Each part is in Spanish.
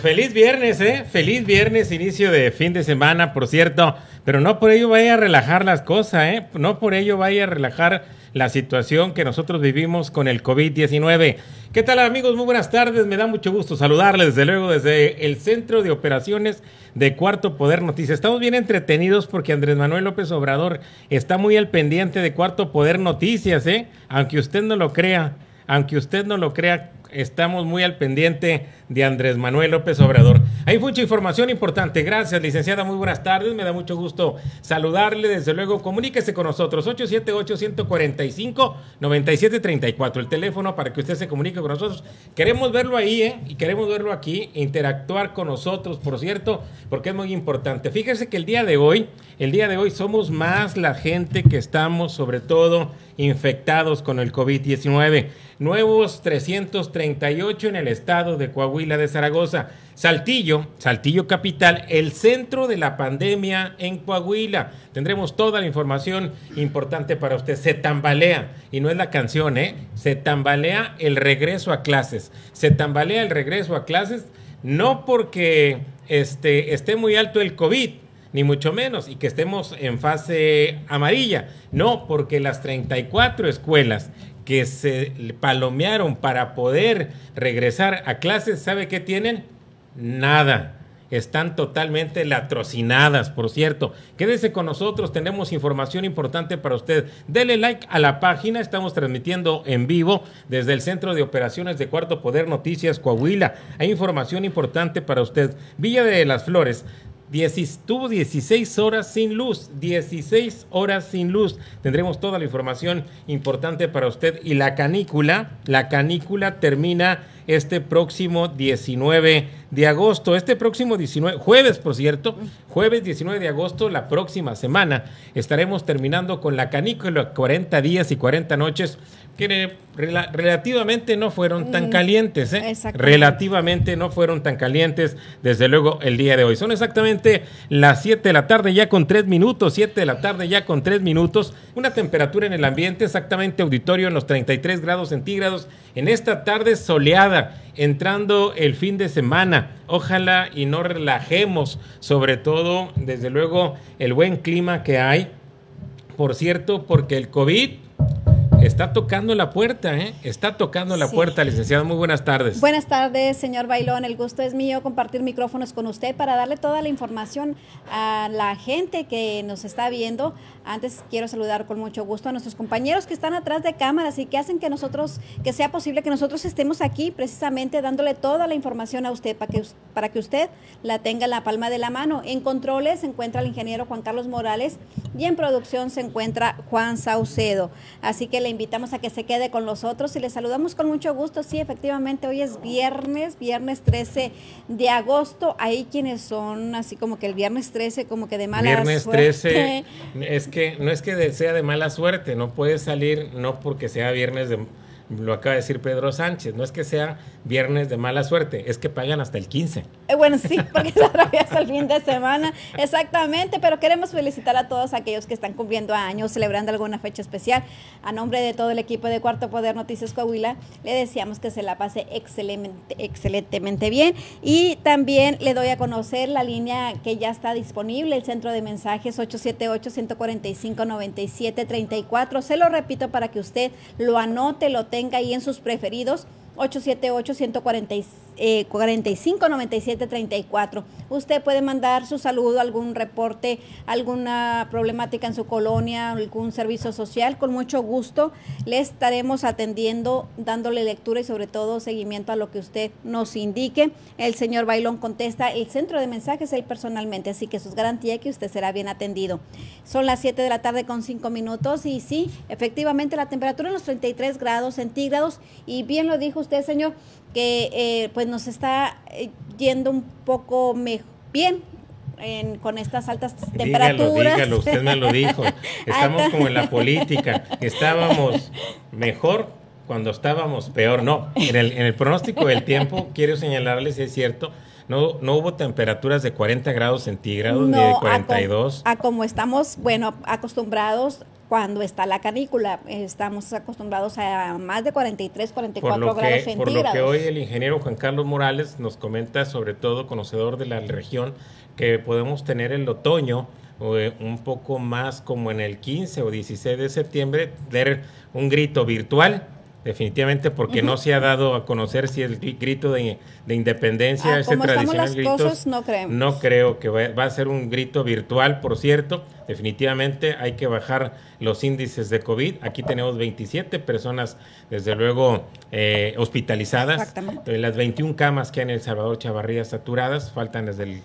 Pues feliz viernes, ¿eh? Feliz viernes, inicio de fin de semana, por cierto. Pero no por ello vaya a relajar las cosas, ¿eh? No por ello vaya a relajar la situación que nosotros vivimos con el COVID-19. ¿Qué tal amigos? Muy buenas tardes. Me da mucho gusto saludarles, desde luego, desde el Centro de Operaciones de Cuarto Poder Noticias. Estamos bien entretenidos porque Andrés Manuel López Obrador está muy al pendiente de Cuarto Poder Noticias, ¿eh? Aunque usted no lo crea, aunque usted no lo crea, estamos muy al pendiente de Andrés Manuel López Obrador. Hay mucha información importante. Gracias, licenciada. Muy buenas tardes. Me da mucho gusto saludarle. Desde luego, comuníquese con nosotros. 878-145-9734. El teléfono para que usted se comunique con nosotros. Queremos verlo ahí, ¿eh? Y queremos verlo aquí, interactuar con nosotros, por cierto, porque es muy importante. Fíjese que el día de hoy, el día de hoy somos más la gente que estamos, sobre todo, infectados con el COVID-19. Nuevos 338 en el estado de Coahuila de Zaragoza. Saltillo, Saltillo Capital, el centro de la pandemia en Coahuila. Tendremos toda la información importante para usted. Se tambalea, y no es la canción, ¿eh? Se tambalea el regreso a clases. Se tambalea el regreso a clases no porque este, esté muy alto el COVID, ni mucho menos, y que estemos en fase amarilla. No, porque las 34 escuelas que se palomearon para poder regresar a clases, ¿sabe qué tienen? Nada. Están totalmente latrocinadas, por cierto. Quédese con nosotros, tenemos información importante para usted. Dele like a la página, estamos transmitiendo en vivo desde el Centro de Operaciones de Cuarto Poder Noticias Coahuila. Hay información importante para usted. Villa de las Flores, tuvo 16 horas sin luz, 16 horas sin luz. Tendremos toda la información importante para usted. Y la canícula, la canícula termina este próximo 19 de agosto. Este próximo 19, jueves, por cierto, jueves 19 de agosto, la próxima semana, estaremos terminando con la canícula 40 días y 40 noches que relativamente no fueron tan mm, calientes, ¿eh? Relativamente no fueron tan calientes, desde luego, el día de hoy. Son exactamente las 7 de la tarde ya con 3 minutos, 7 de la tarde ya con 3 minutos. Una temperatura en el ambiente exactamente auditorio en los 33 grados centígrados. En esta tarde soleada, entrando el fin de semana. Ojalá y no relajemos, sobre todo, desde luego, el buen clima que hay. Por cierto, porque el COVID Está tocando la puerta, ¿eh? Está tocando la puerta, licenciado. Muy buenas tardes. Buenas tardes, señor Bailón. El gusto es mío compartir micrófonos con usted para darle toda la información a la gente que nos está viendo. Antes quiero saludar con mucho gusto a nuestros compañeros que están atrás de cámaras y que hacen que nosotros, que sea posible que nosotros estemos aquí precisamente dándole toda la información a usted para que, para que usted la tenga en la palma de la mano. En controles se encuentra el ingeniero Juan Carlos Morales y en producción se encuentra Juan Saucedo. Así que le invitamos a que se quede con nosotros y le saludamos con mucho gusto. Sí, efectivamente, hoy es viernes, viernes 13 de agosto. Hay quienes son así como que el viernes 13, como que de mala viernes suerte. Viernes 13, es que no es que sea de mala suerte, no puede salir, no porque sea viernes de lo acaba de decir Pedro Sánchez, no es que sea viernes de mala suerte, es que pagan hasta el 15. Eh, bueno, sí, porque todavía es el fin de semana, exactamente, pero queremos felicitar a todos aquellos que están cumpliendo años, celebrando alguna fecha especial. A nombre de todo el equipo de Cuarto Poder Noticias Coahuila, le deseamos que se la pase excelente, excelentemente bien y también le doy a conocer la línea que ya está disponible, el centro de mensajes 878-145-9734. Se lo repito para que usted lo anote, lo tenga tenga ahí en sus preferidos 878 146 eh, 45 97 34. Usted puede mandar su saludo, algún reporte, alguna problemática en su colonia, algún servicio social. Con mucho gusto le estaremos atendiendo, dándole lectura y sobre todo seguimiento a lo que usted nos indique. El señor Bailón contesta el centro de mensajes él personalmente, así que eso es garantía que usted será bien atendido. Son las 7 de la tarde con 5 minutos y sí, efectivamente la temperatura en los 33 grados centígrados y bien lo dijo usted, señor, que eh, pues nos está eh, yendo un poco bien con estas altas temperaturas. Dígalo, usted me lo dijo. Estamos como en la política. Estábamos mejor cuando estábamos peor. No, en el, en el pronóstico del tiempo, quiero señalarles, es cierto, no, no hubo temperaturas de 40 grados centígrados ni de 42. A, como estamos, bueno, acostumbrados cuando está la canícula. Estamos acostumbrados a más de 43, 44 grados centígrados. Por lo que hoy el ingeniero Juan Carlos Morales nos comenta, sobre todo conocedor de la región, que podemos tener el otoño eh, un poco más como en el 15 o 16 de septiembre, ver un grito virtual definitivamente porque no se ha dado a conocer si el grito de, independencia, ah, ese tradicional no, creemos. no creo que va, a ser un grito virtual, por cierto, definitivamente hay que bajar los índices de COVID, aquí tenemos 27 personas, desde luego, eh, hospitalizadas, Exactamente. las 21 camas que hay en El Salvador Chavarría saturadas, faltan desde el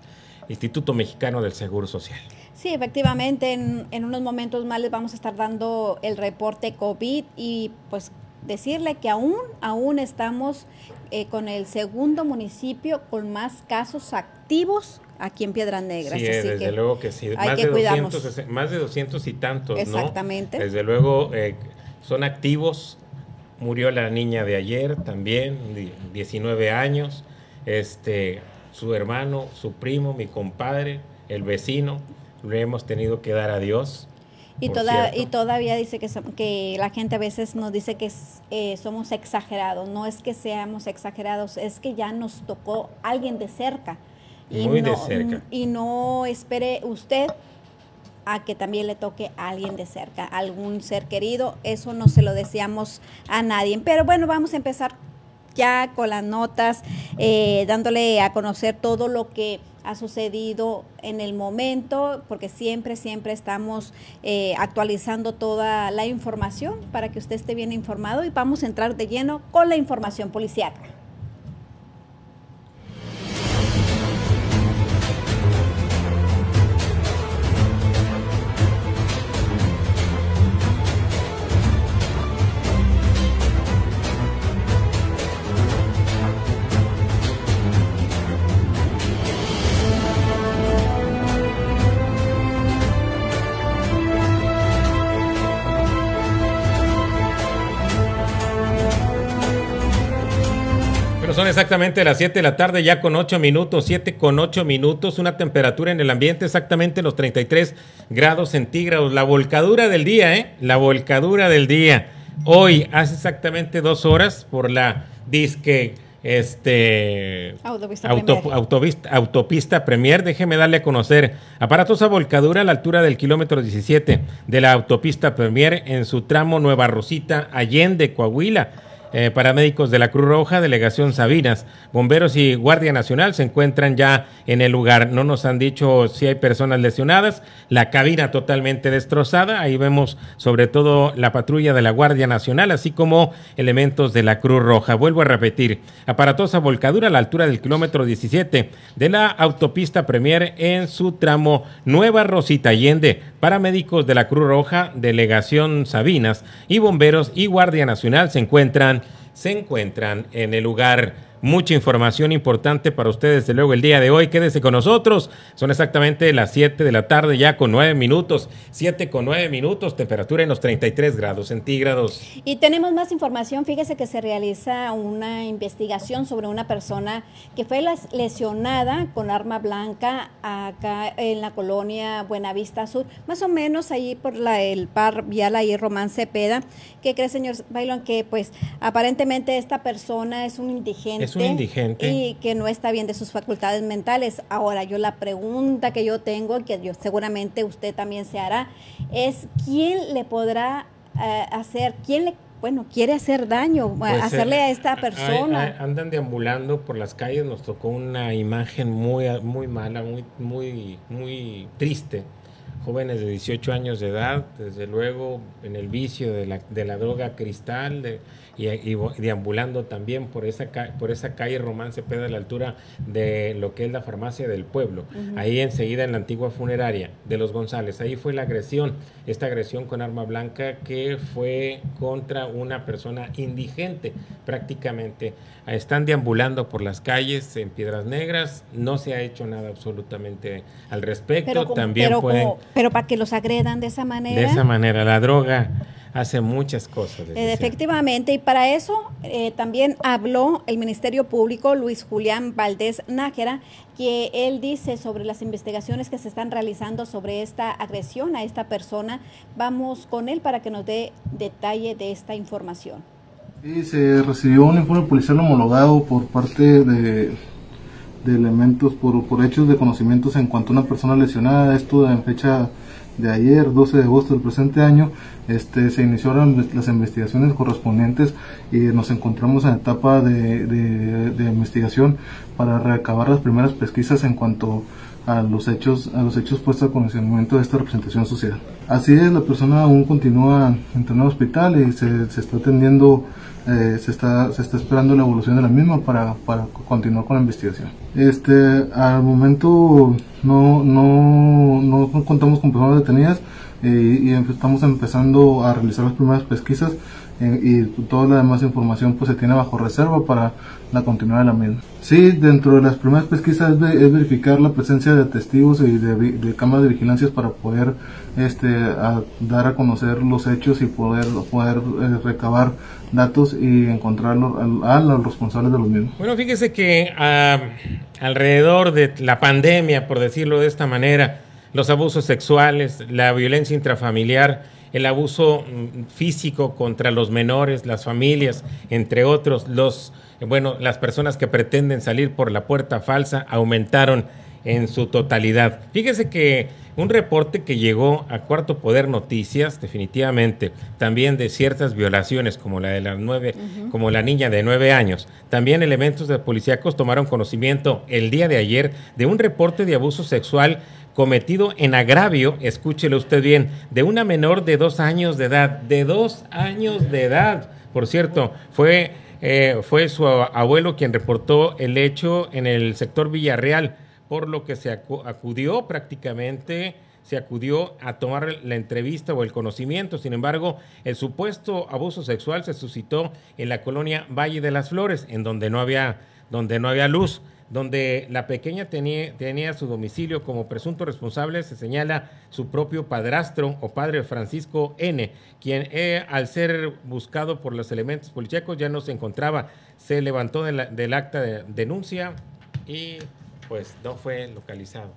Instituto Mexicano del Seguro Social. Sí, efectivamente, en, en, unos momentos más les vamos a estar dando el reporte COVID y pues decirle que aún, aún estamos eh, con el segundo municipio con más casos activos aquí en Piedras Negras. Sí, desde luego que sí. más, de 200, más de 200 y tantos, Exactamente. Desde luego eh, son activos. Murió la niña de ayer también, 19 años. Este, su hermano, su primo, mi compadre, el vecino, le hemos tenido que dar adiós. Y, toda, y todavía dice que, que la gente a veces nos dice que eh, somos exagerados. No es que seamos exagerados, es que ya nos tocó alguien de cerca. Y Muy de cerca. Y no espere usted a que también le toque a alguien de cerca, algún ser querido. Eso no se lo deseamos a nadie. Pero bueno, vamos a empezar ya con las notas, eh, dándole a conocer todo lo que ha sucedido en el momento, porque siempre, siempre estamos eh, actualizando toda la información para que usted esté bien informado y vamos a entrar de lleno con la información policial. Exactamente las 7 de la tarde, ya con 8 minutos, 7 con 8 minutos, una temperatura en el ambiente exactamente los 33 grados centígrados. La volcadura del día, ¿eh? La volcadura del día. Hoy, hace exactamente dos horas, por la disque este autopista, Premier. autopista Premier. Déjeme darle a conocer aparatosa volcadura a la altura del kilómetro 17 de la autopista Premier en su tramo Nueva Rosita, Allende, Coahuila eh, paramédicos de la Cruz Roja, Delegación Sabinas, bomberos y Guardia Nacional se encuentran ya en el lugar. No nos han dicho si hay personas lesionadas, la cabina totalmente destrozada. Ahí vemos sobre todo la patrulla de la Guardia Nacional, así como elementos de la Cruz Roja. Vuelvo a repetir, aparatosa volcadura a la altura del kilómetro 17 de la autopista Premier en su tramo Nueva Rosita Allende. Paramédicos de la Cruz Roja, Delegación Sabinas y bomberos y Guardia Nacional se encuentran se encuentran en el lugar Mucha información importante para ustedes, desde luego, el día de hoy. Quédese con nosotros. Son exactamente las 7 de la tarde, ya con 9 minutos. 7 con 9 minutos, temperatura en los 33 grados centígrados. Y tenemos más información. Fíjese que se realiza una investigación sobre una persona que fue lesionada con arma blanca acá en la colonia Buenavista Sur, más o menos ahí por la, el par vial ahí Román Cepeda. ¿Qué cree, señor Bailón? Que pues aparentemente esta persona es un indigente un indigente. Y que no está bien de sus facultades mentales. Ahora, yo la pregunta que yo tengo, que yo seguramente usted también se hará, es quién le podrá eh, hacer, quién le bueno, quiere hacer daño, pues, hacerle a esta persona. andan deambulando por las calles, nos tocó una imagen muy, muy mala, muy, muy, muy triste. Jóvenes de 18 años de edad, desde luego en el vicio de la, de la droga cristal, de, y, deambulando también por esa, por esa calle Román Cepeda a la altura de lo que es la farmacia del pueblo. Ahí enseguida en la antigua funeraria de los González. Ahí fue la agresión, esta agresión con arma blanca que fue contra una persona indigente prácticamente. Están deambulando por las calles en Piedras Negras, no se ha hecho nada absolutamente al respecto. Pero, también pero para que los agredan de esa manera. De esa manera, la droga hace muchas cosas. Eh, efectivamente, y para eso eh, también habló el Ministerio Público, Luis Julián Valdés Nájera, que él dice sobre las investigaciones que se están realizando sobre esta agresión a esta persona. Vamos con él para que nos dé detalle de esta información. Sí, se recibió un informe policial homologado por parte de, de elementos, por, por hechos de conocimientos en cuanto a una persona lesionada, esto en fecha de ayer, 12 de agosto del presente año, este, se iniciaron las investigaciones correspondientes y nos encontramos en etapa de, de, investigación para recabar las primeras pesquisas en cuanto a los hechos a los hechos puestos a conocimiento de esta representación social. Así es, la persona aún continúa en el hospital y se, se está atendiendo eh, se, está, se está esperando la evolución de la misma para, para continuar con la investigación. Este, al momento no, no, no contamos con personas detenidas eh, y estamos empezando a realizar las primeras pesquisas y toda la demás información pues se tiene bajo reserva para la continuidad de la misma. Sí, dentro de las primeras pesquisas es, verificar la presencia de testigos y de, cámaras de vigilancia para poder este, dar a conocer los hechos y poder, poder eh, recabar datos y encontrar a, los responsables de los mismos. Bueno, fíjese que ah, alrededor de la pandemia, por decirlo de esta manera, los abusos sexuales, la violencia intrafamiliar, el abuso mm, físico contra los menores, las familias, entre otros, los bueno, las personas que pretenden salir por la puerta falsa aumentaron en su totalidad. Fíjese que un reporte que llegó a Cuarto Poder Noticias, definitivamente, también de ciertas violaciones, como la de las nueve, como la niña de nueve años. También elementos de policíacos tomaron conocimiento el día de ayer de un reporte de abuso sexual cometido en agravio, escúchelo usted bien, de una menor de dos años de edad, de dos años de edad. Por cierto, fue, eh, fue su abuelo quien reportó el hecho en el sector Villarreal, por lo que se acudió prácticamente se acudió a tomar la entrevista o el conocimiento. Sin embargo, el supuesto abuso sexual se suscitó en la colonia Valle de las Flores, en donde no había, donde no había luz donde la pequeña tenía, tenía, su domicilio como presunto responsable, se señala su propio padrastro o padre Francisco N., quien eh, al ser buscado por los elementos policíacos ya no se encontraba, se levantó del acta de denuncia y pues no fue localizado.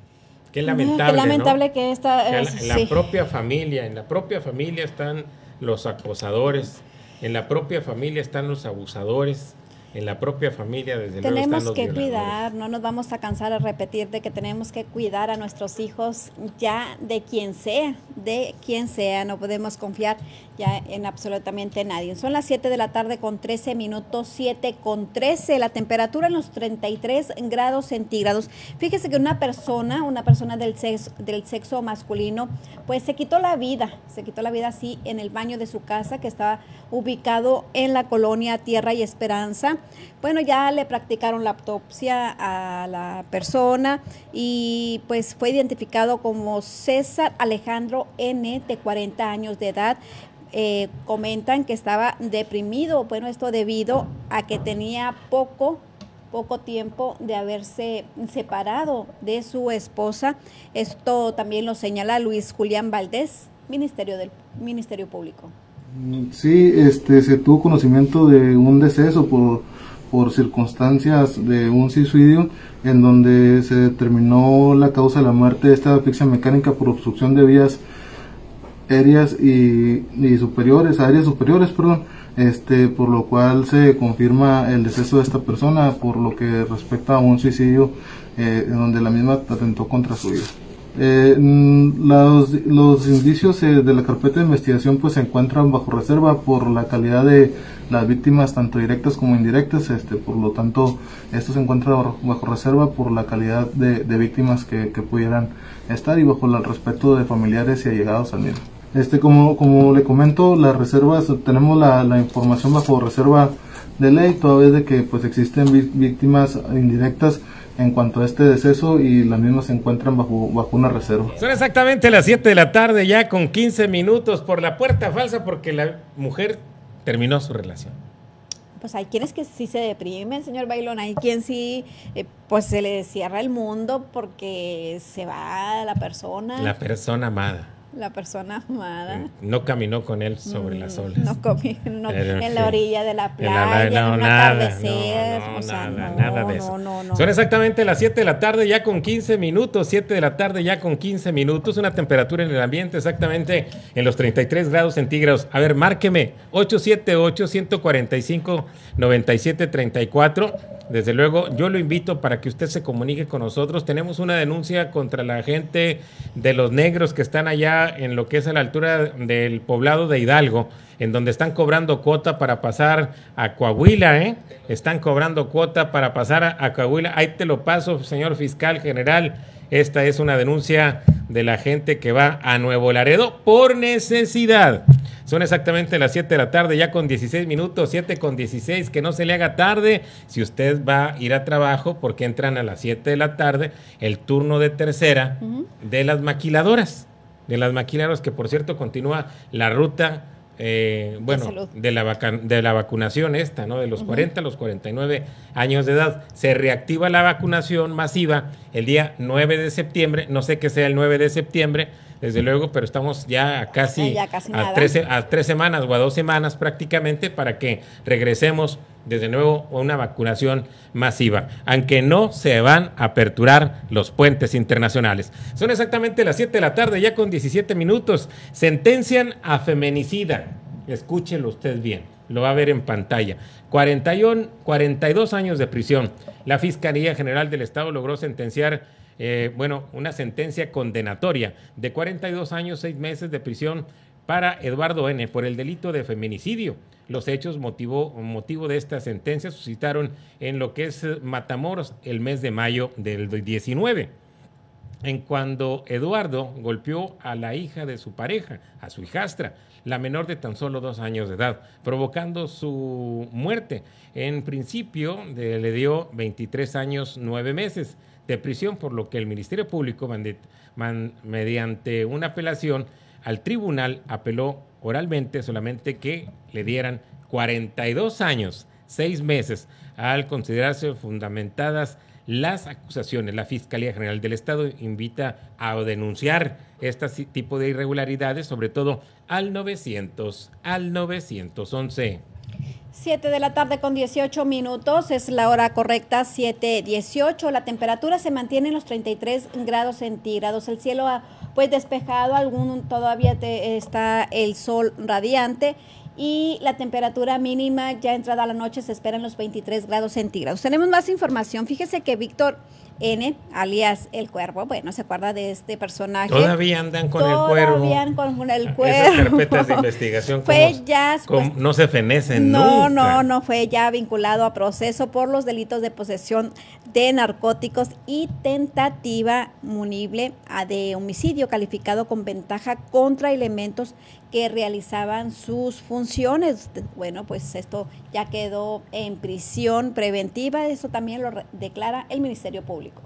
Qué lamentable. Qué lamentable que esta. en la propia familia, en la propia familia están los acosadores, en la propia familia están los abusadores en la propia familia, desde tenemos luego. Que cuidar, no nos vamos a cansar de repetir de que tenemos que cuidar a nuestros hijos ya de quien sea, de quien sea, no podemos confiar ya en absolutamente nadie. Son las 7 de la tarde con 13 minutos, 7 con 13, la temperatura en los 33 grados centígrados. Fíjese que una persona, una persona del sexo, del sexo masculino, pues se quitó la vida, se quitó la vida así en el baño de su casa que estaba ubicado en la colonia Tierra y Esperanza. Bueno, ya le practicaron la autopsia a la persona y pues fue identificado como César Alejandro N, de 40 años de edad. Eh, comentan que estaba deprimido, bueno, esto debido a que tenía poco poco tiempo de haberse separado de su esposa. Esto también lo señala Luis Julián Valdés, Ministerio del Ministerio Público. Sí, este se tuvo conocimiento de un deceso por por circunstancias de un suicidio en donde se determinó la causa de la muerte de esta asfixia mecánica por obstrucción de vías aéreas y, superiores, áreas superiores, perdón, este, por lo cual se confirma el deceso de esta persona por lo que respecta a un suicidio eh, en donde la misma atentó contra su vida. Eh, mm, los, los, indicios eh, de la carpeta de investigación pues se encuentran bajo reserva por la calidad de las víctimas tanto directas como indirectas, este, por lo tanto esto se encuentra bajo, reserva por la calidad de, víctimas que, pudieran estar y bajo el respeto de familiares y allegados al mismo. Este, como, como le comento, las reservas, tenemos la, la información bajo reserva de ley, toda vez de que pues existen víctimas indirectas en cuanto a este deceso y las mismas se encuentran bajo, bajo una reserva. Son exactamente las 7 de la tarde ya con 15 minutos por la puerta falsa porque la mujer terminó su relación. Pues hay quienes que sí se deprimen, señor Bailón, hay quien sí, eh, pues se le cierra el mundo porque se va la persona. La persona amada. La persona amada. No caminó con él sobre las olas. No comí no, Pero, en la orilla de la En playa, la- en, no, un nada, atardecer. no, no, o sea, nada, nada de eso. Son exactamente las 7 de la tarde ya con 15 minutos, 7 de la tarde ya con 15 minutos, una temperatura en el ambiente exactamente en los 33 grados centígrados. A ver, márqueme 878-145-9734. Desde luego, yo lo invito para que usted se comunique con nosotros. Tenemos una denuncia contra la gente de los negros que están allá en lo que es a la altura del poblado de Hidalgo, en donde están cobrando cuota para pasar a Coahuila, ¿eh? Están cobrando cuota para pasar a, a Coahuila. Ahí te lo paso, señor fiscal general. Esta es una denuncia de la gente que va a Nuevo Laredo por necesidad. Son exactamente las 7 de la tarde, ya con 16 minutos, 7 con 16, que no se le haga tarde si usted va a ir a trabajo, porque entran a las 7 de la tarde el turno de tercera de las maquiladoras. De las maquiladoras, que por cierto continúa la ruta, eh, bueno, de la, vaca- de la vacunación esta, ¿no? De los 40 a los 49 años de edad. Se reactiva la vacunación masiva el día 9 de septiembre, no sé qué sea el 9 de septiembre, desde luego, pero estamos ya a casi, Ya casi a, tres, a tres semanas o a dos semanas prácticamente para que regresemos desde nuevo a una vacunación masiva, aunque no se van a aperturar los puentes internacionales. Son exactamente las 7 de la tarde, ya con 17 minutos. Sentencian a feminicida. Escúchelo usted bien, lo va a ver en pantalla. 41, 42 años de prisión. La Fiscalía General del Estado logró sentenciar eh, bueno, una sentencia condenatoria de 42 años, 6 meses de prisión para Eduardo N. por el delito de feminicidio. Los hechos motivo, motivo de esta sentencia suscitaron en lo que es Matamoros el mes de mayo del 19 en cuando Eduardo golpeó a la hija de su pareja, a su hijastra, la menor de tan solo dos años de edad, provocando su muerte. En principio le dio 23 años, 9 meses de prisión, por lo que el Ministerio Público, mediante una apelación al tribunal, apeló oralmente solamente que le dieran 42 años, 6 meses, al considerarse fundamentadas las acusaciones. La Fiscalía General del Estado invita a denunciar este tipo de irregularidades, sobre todo al 900, al 911. 7 de la tarde con 18 minutos, es la hora correcta, 7.18. La temperatura se mantiene en los 33 grados centígrados. El cielo pues despejado, algún todavía te- está el sol radiante y la temperatura mínima ya entrada la noche se espera en los 23 grados centígrados. Tenemos más información. Fíjese que Víctor N, alias El Cuervo, bueno, se acuerda de este personaje. Todavía andan con el cuervo. Todavía andan con el Esas cuervo. carpetas de investigación Fue como- ya como no se fenecen no, nunca. no, no fue ya vinculado a proceso por los delitos de posesión de narcóticos y tentativa munible a de homicidio calificado con ventaja contra elementos que realizaban sus funciones. Bueno, pues esto ya quedó en prisión preventiva, eso también lo declara el Ministerio Público.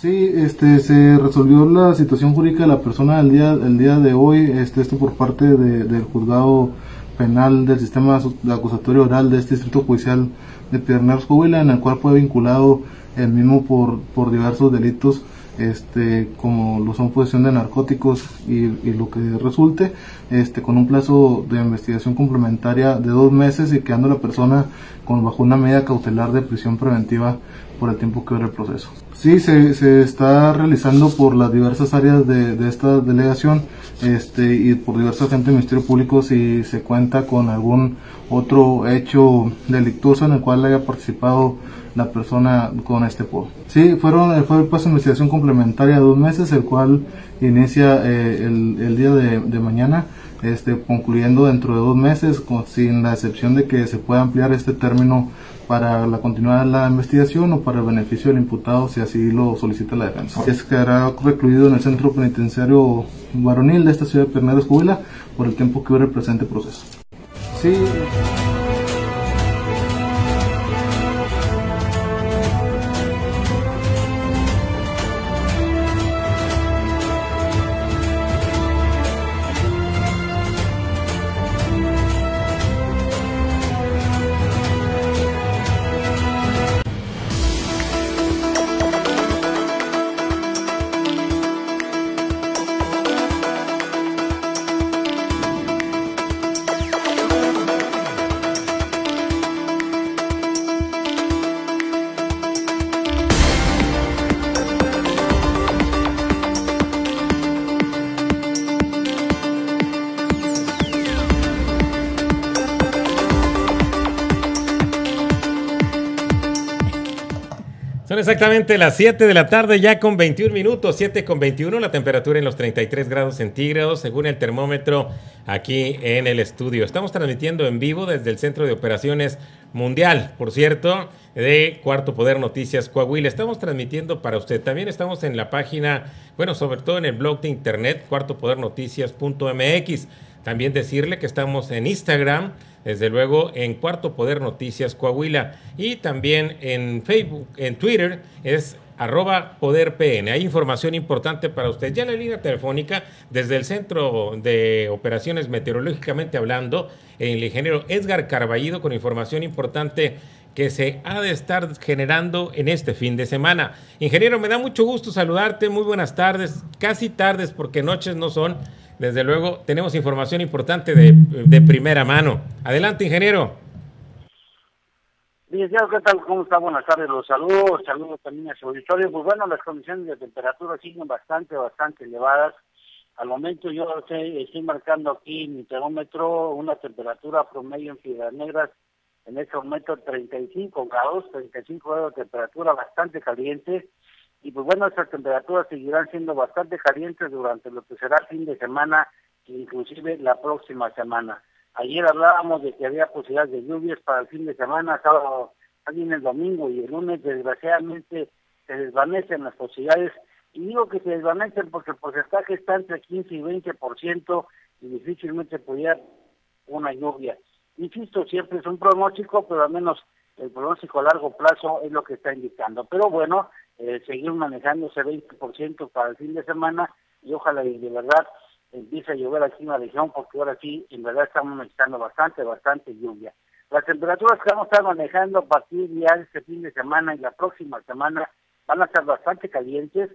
Sí, este, se resolvió la situación jurídica de la persona el día, el día de hoy, este, esto por parte de- del juzgado penal del sistema de acusatorio oral de este distrito judicial de Pierneros Coahuila, en el cual fue vinculado el mismo por, por diversos delitos, este, como lo son posesión de narcóticos y, y lo que resulte, este, con un plazo de investigación complementaria de dos meses y quedando la persona con bajo una medida cautelar de prisión preventiva por el tiempo que dura el proceso. Sí, se, se está realizando por las diversas áreas de, de esta delegación este, y por diversos agentes del Ministerio Público si se cuenta con algún otro hecho delictuoso en el cual haya participado la persona con este PO. Sí, fueron, fue el paso de investigación complementaria de dos meses, el cual inicia eh, el, el día de, de mañana, este, concluyendo dentro de dos meses, con, sin la excepción de que se pueda ampliar este término para la continuidad de la investigación o para el beneficio del imputado si así lo solicita la defensa. Es quedará recluido en el centro penitenciario varonil de esta ciudad de Perneros Coahuila por el tiempo que dure el presente proceso. Sí. Exactamente las 7 de la tarde, ya con 21 minutos, 7 con 21, la temperatura en los 33 grados centígrados, según el termómetro aquí en el estudio. Estamos transmitiendo en vivo desde el Centro de Operaciones Mundial, por cierto, de Cuarto Poder Noticias Coahuila. Estamos transmitiendo para usted. También estamos en la página, bueno, sobre todo en el blog de internet, cuartopodernoticias.mx. También decirle que estamos en Instagram, desde luego en Cuarto Poder Noticias Coahuila y también en Facebook, en Twitter es arroba poder PN. Hay información importante para usted. Ya en la línea telefónica, desde el Centro de Operaciones Meteorológicamente hablando, el ingeniero Edgar Carballido con información importante que se ha de estar generando en este fin de semana. Ingeniero, me da mucho gusto saludarte. Muy buenas tardes, casi tardes porque noches no son desde luego tenemos información importante de, primera mano. Adelante, ingeniero. Licenciado, ¿qué tal? ¿Cómo está? Buenas tardes, los saludos, saludos también a su auditorio. Pues bueno, las condiciones de temperatura siguen bastante, bastante elevadas. Al momento yo estoy, marcando aquí en mi termómetro una temperatura promedio en Piedras Negras, en este momento 35 grados, 35 grados de temperatura bastante caliente y pues bueno, estas temperaturas seguirán siendo bastante calientes durante lo que será fin de semana inclusive la próxima semana. Ayer hablábamos de que había posibilidades de lluvias para el fin de semana, sábado, también el domingo y el lunes desgraciadamente se desvanecen las posibilidades y digo que se desvanecen porque el porcentaje está entre 15 y 20% y difícilmente pudiera una lluvia. Insisto, siempre es un pronóstico, pero al menos el pronóstico a largo plazo es lo que está indicando. Pero bueno, eh, seguir manejando ese 20% para el fin de semana y ojalá y de verdad empiece a llover aquí en la región porque ahora sí, en verdad estamos necesitando bastante, bastante lluvia. Las temperaturas que vamos a estar manejando a partir de este fin de semana y la próxima semana van a estar bastante calientes.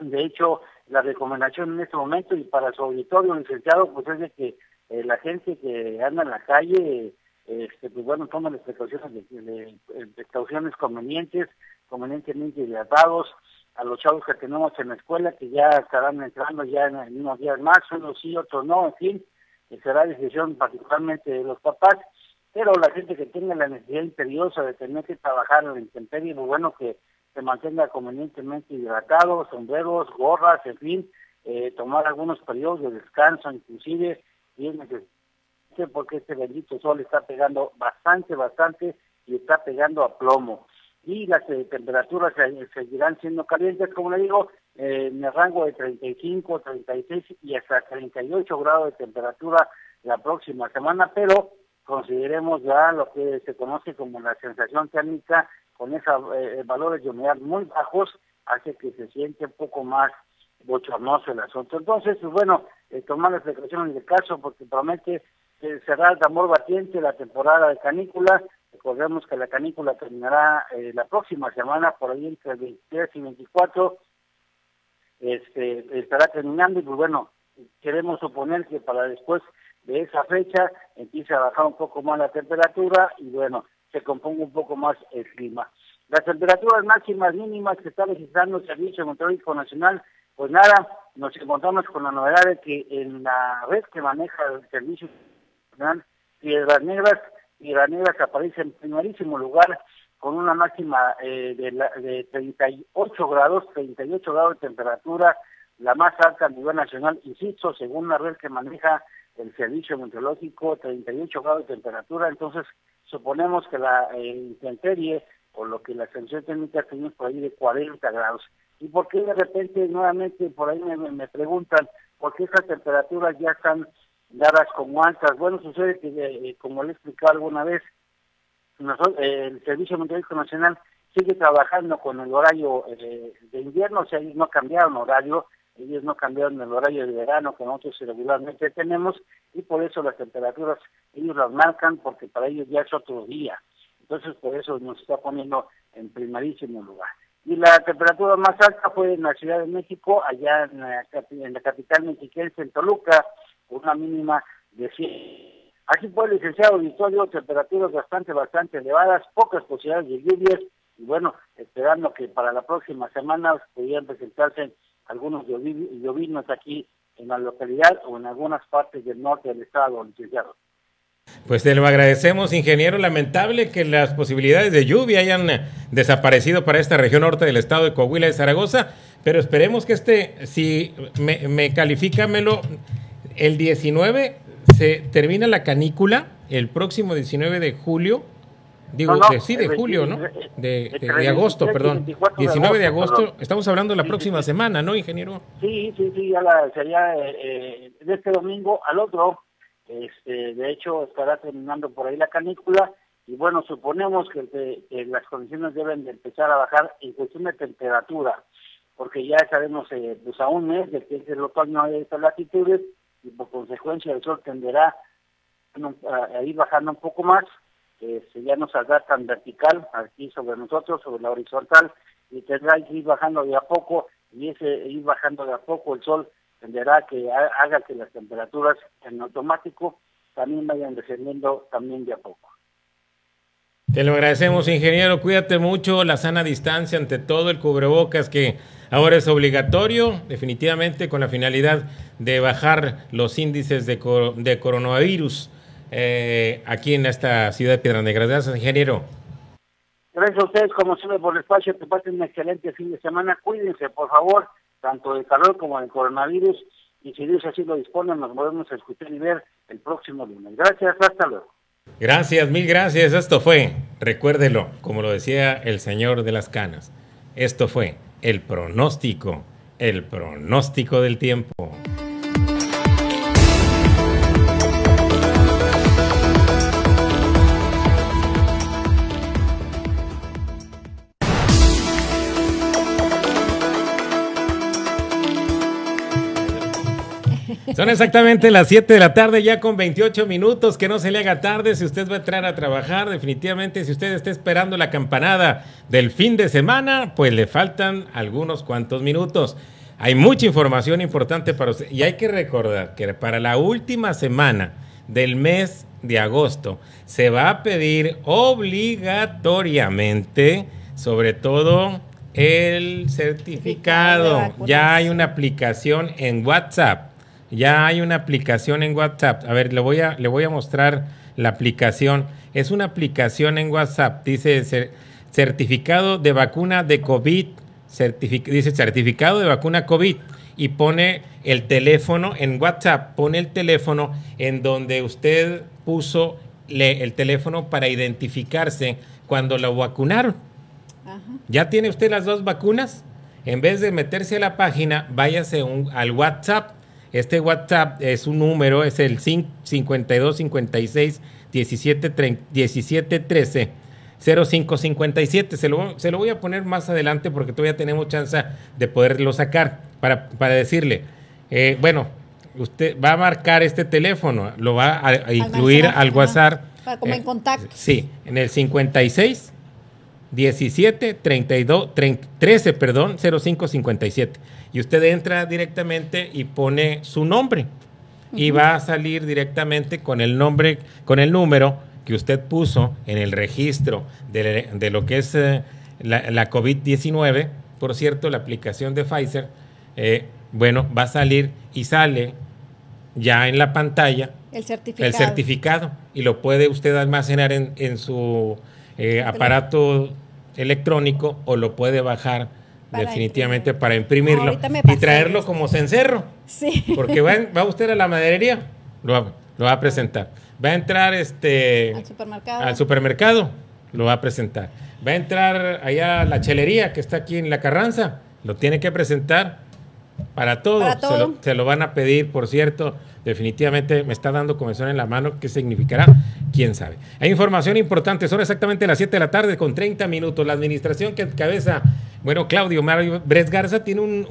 De hecho, la recomendación en este momento y para su auditorio, licenciado, pues es de que eh, la gente que anda en la calle, este, pues bueno, tome las precauciones, de, precauciones convenientes, convenientemente hidratados, a los chavos que tenemos en la escuela, que ya estarán entrando ya en, unos días más, unos sí, otros no, en fin, será decisión particularmente de los papás, pero la gente que tenga la necesidad imperiosa de tener que trabajar en la intemperie, pues bueno, que se mantenga convenientemente hidratado, sombreros, gorras, en fin, eh, tomar algunos periodos de descanso, inclusive, bien porque este bendito sol está pegando bastante, bastante y está pegando a plomo y las eh, temperaturas seguirán siendo calientes, como le digo, eh, en el rango de 35, 36 y hasta 38 grados de temperatura la próxima semana, pero consideremos ya lo que se conoce como la sensación térmica con esos eh, valores de humedad muy bajos, hace que se siente un poco más bochornoso el asunto. Entonces, pues bueno, tomar las precauciones del caso porque promete cerrar de amor batiente la temporada de canícula, Recordemos que la canícula terminará eh, la próxima semana, por ahí entre el 23 y 24, este, estará terminando y pues bueno, queremos suponer que para después de esa fecha empiece a bajar un poco más la temperatura y bueno, se componga un poco más el clima. Las temperaturas máximas mínimas que está registrando el Servicio Meteorológico Nacional, pues nada, nos encontramos con la novedad de que en la red que maneja el Servicio Nacional Piedras Negras Negras aparece en primerísimo lugar con una máxima eh, de, de 38 grados, 38 grados de temperatura, la más alta a nivel nacional, insisto, según la red que maneja el servicio meteorológico, 38 grados de temperatura, entonces suponemos que la eh, intemperie o lo que la extensión técnica tenemos por ahí de 40 grados. ¿Y por qué de repente nuevamente por ahí me, me preguntan por qué esas temperaturas ya están dadas como altas. Bueno, sucede que, eh, como le he explicado alguna vez, eh, el Servicio Meteorológico Nacional sigue trabajando con el horario eh, de invierno, o sea, ellos no cambiaron horario, ellos no cambiaron el horario de verano que nosotros regularmente tenemos, y por eso las temperaturas ellos las marcan, porque para ellos ya es otro día. Entonces, por eso nos está poniendo en primarísimo lugar. Y la temperatura más alta fue en la Ciudad de México, allá en la, en la capital mexiquense, en Toluca, una mínima de 100. Aquí fue el licenciado auditorio, temperaturas bastante, bastante elevadas, pocas posibilidades de lluvias, y bueno, esperando que para la próxima semana pudieran presentarse algunos llovinos aquí en la localidad o en algunas partes del norte del estado, licenciado. Pues te lo agradecemos, ingeniero. Lamentable que las posibilidades de lluvia hayan desaparecido para esta región norte del estado de Coahuila y Zaragoza, pero esperemos que este, si me, me califícamelo, el 19 se termina la canícula, el próximo 19 de julio, digo, No, no, de- sí, de julio, 20, ¿no? eh, De, entre de- agosto, 23 y perdón. 24 de 19 de agosto, estamos hablando de la próxima semana, ¿no, ingeniero? Sí, sí, sí, ya la, sería eh, eh, de este domingo al otro. Este, de hecho, estará terminando por ahí la canícula y bueno, suponemos que, las condiciones deben de empezar a bajar en cuestión de temperatura, porque ya sabemos eh, pues a un mes de que es el otoño de estas latitudes y por consecuencia el sol tenderá a, ir bajando un poco más, este, ya no saldrá tan vertical aquí sobre nosotros, sobre la horizontal, y tendrá que ir bajando de a poco, y ese ir bajando de a poco el sol tenderá a que ha- haga que las temperaturas en automático también vayan descendiendo también de a poco. Te lo agradecemos, ingeniero. Cuídate mucho, la sana distancia, ante todo el cubrebocas que ahora es obligatorio, definitivamente con la finalidad de bajar los índices de, cor- de coronavirus eh, aquí en esta ciudad de Piedras Negras. Gracias, ingeniero. Gracias a ustedes, como siempre, por el espacio. Que pasen un excelente fin de semana. Cuídense, por favor, tanto del calor como del coronavirus. Y si Dios así lo dispone, nos volvemos a escuchar y ver el próximo lunes. Gracias, hasta luego. Gracias, mil gracias. Esto fue, recuérdelo, como lo decía el señor de las canas, esto fue el pronóstico, el pronóstico del tiempo. Son exactamente las 7 de la tarde, ya con 28 minutos. Que no se le haga tarde si usted va a entrar a trabajar. Definitivamente, si usted está esperando la campanada del fin de semana, pues le faltan algunos cuantos minutos. Hay mucha información importante para usted. Y hay que recordar que para la última semana del mes de agosto se va a pedir obligatoriamente, sobre todo, el certificado. Ya hay una aplicación en WhatsApp. Ya hay una aplicación en WhatsApp. A ver, le voy a, le voy a mostrar la aplicación. Es una aplicación en WhatsApp. Dice cer- certificado de vacuna de COVID. Certific- dice certificado de vacuna COVID. Y pone el teléfono en WhatsApp. Pone el teléfono en donde usted puso le- el teléfono para identificarse cuando lo vacunaron. Ajá. ¿Ya tiene usted las dos vacunas? En vez de meterse a la página, váyase un- al WhatsApp. Este WhatsApp es un número, es el 5- 52 56 17 tre- 17 13 0557. Se lo, se lo voy a poner más adelante porque todavía tenemos chance de poderlo sacar para, para decirle, eh, bueno, usted va a marcar este teléfono, lo va a, a incluir al. WhatsApp. Para como eh, en contacto. Sí, en el 56 17 32 30 13, perdón, 05 57. Y usted entra directamente y pone su nombre. Y va a salir directamente con el nombre, con el número que usted puso en el registro de, de lo que es eh, la, la COVID-19. Por cierto, la aplicación de Pfizer, eh, bueno, va a salir y sale ya en la pantalla El certificado. el certificado y lo puede usted almacenar en, en su eh, aparato electrónico o lo puede bajar Para definitivamente imprimir. para imprimirlo y traerlo esto. como cencerro. Sí. Porque va, va usted a la maderería, lo va, lo va a presentar. Va a entrar este Al supermercado. al supermercado, lo va a presentar. Va a entrar allá a la chelería que está aquí en la Carranza, lo tiene que presentar para todo. Para Se, lo, se lo van a pedir, por cierto. Definitivamente me está dando comezón en la mano. ¿Qué significará? ¿Quién sabe? Hay información importante. Son exactamente las 7 de la tarde con 30 minutos. La administración que encabeza, bueno, Claudio Mario Bres Garza tiene un,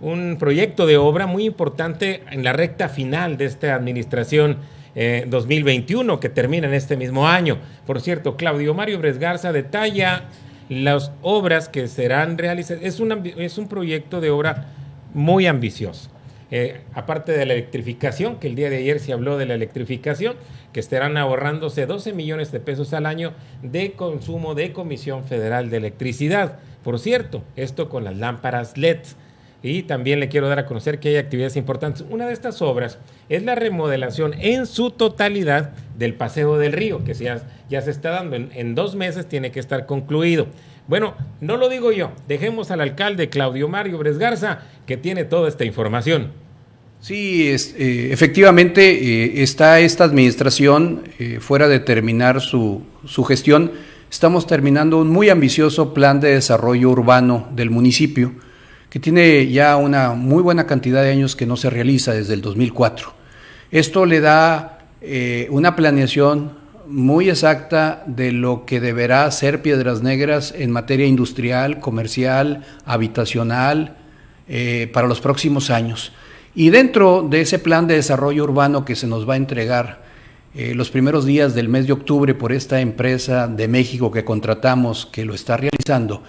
un- proyecto de obra muy importante en la recta final de esta administración eh, 2021 que termina en este mismo año. Por cierto, Claudio Mario Bres Garza detalla las obras que serán realizadas. Es un, ambi- es un proyecto de obra muy ambicioso. Eh, aparte de la electrificación, que el día de ayer se habló de la electrificación, que estarán ahorrándose 12 millones de pesos al año de consumo de Comisión Federal de Electricidad. Por cierto, esto con las lámparas LED. Y también le quiero dar a conocer que hay actividades importantes. Una de estas obras es la remodelación en su totalidad del Paseo del Río, que ya, se está dando. En dos meses tiene que estar concluido. Bueno, no lo digo yo, dejemos al alcalde Claudio Mario Bresgarza, que tiene toda esta información. Sí, es, eh, efectivamente eh, está esta administración eh, fuera de terminar su, su, gestión. Estamos terminando un muy ambicioso plan de desarrollo urbano del municipio que tiene ya una muy buena cantidad de años que no se realiza desde el 2004. Esto le da una planeación muy exacta de lo que deberá ser Piedras Negras en materia industrial, comercial, habitacional, eh, para los próximos años. Y dentro de ese plan de desarrollo urbano que se nos va a entregar eh, los primeros días del mes de octubre por esta empresa de México que contratamos, que lo está realizando,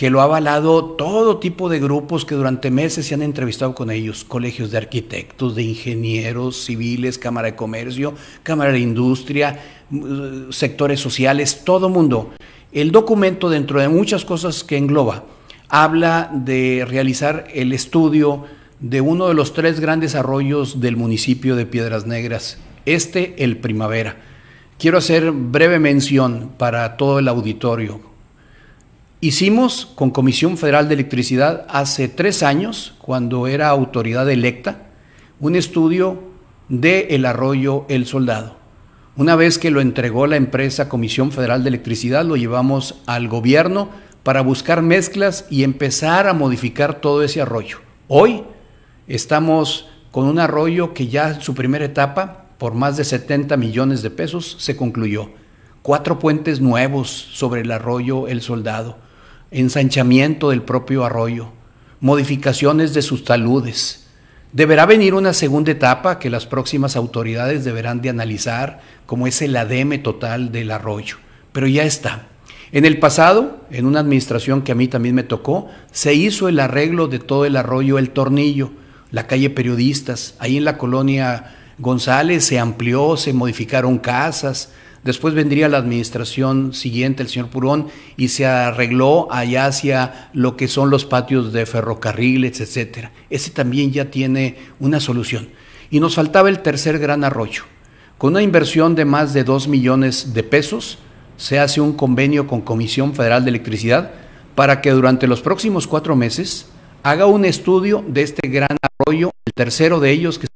que lo ha avalado todo tipo de grupos que durante meses se han entrevistado con ellos, colegios de arquitectos, de ingenieros civiles, Cámara de Comercio, Cámara de Industria, mm, sectores sociales, todo mundo. El documento, dentro de muchas cosas que engloba, habla de realizar el estudio de uno de los tres grandes arroyos del municipio de Piedras Negras, este el Primavera. Quiero hacer breve mención para todo el auditorio. Hicimos con Comisión Federal de Electricidad hace tres años, cuando era autoridad electa, un estudio de el arroyo El Soldado. Una vez que lo entregó la empresa Comisión Federal de Electricidad, lo llevamos al gobierno para buscar mezclas y empezar a modificar todo ese arroyo. Hoy estamos con un arroyo que ya en su primera etapa, por más de 70 millones de pesos, se concluyó. Cuatro puentes nuevos sobre el arroyo El Soldado, ensanchamiento del propio arroyo, modificaciones de sus taludes. Deberá venir una segunda etapa que las próximas autoridades deberán de analizar, como es el ADM total del arroyo. Pero ya está. En el pasado, en una administración que a mí también me tocó, se hizo el arreglo de todo el arroyo El Tornillo, la calle Periodistas, ahí en la colonia González se amplió, se modificaron casas, después vendría la administración siguiente, el señor Purón, y se arregló allá hacia lo que son los patios de ferrocarriles, etcétera. Ese también ya tiene una solución. Y nos faltaba el tercer gran arroyo. Con una inversión de más de dos millones de pesos, se hace un convenio con Comisión Federal de Electricidad para que durante los próximos cuatro meses haga un estudio de este gran arroyo, el tercero de ellos que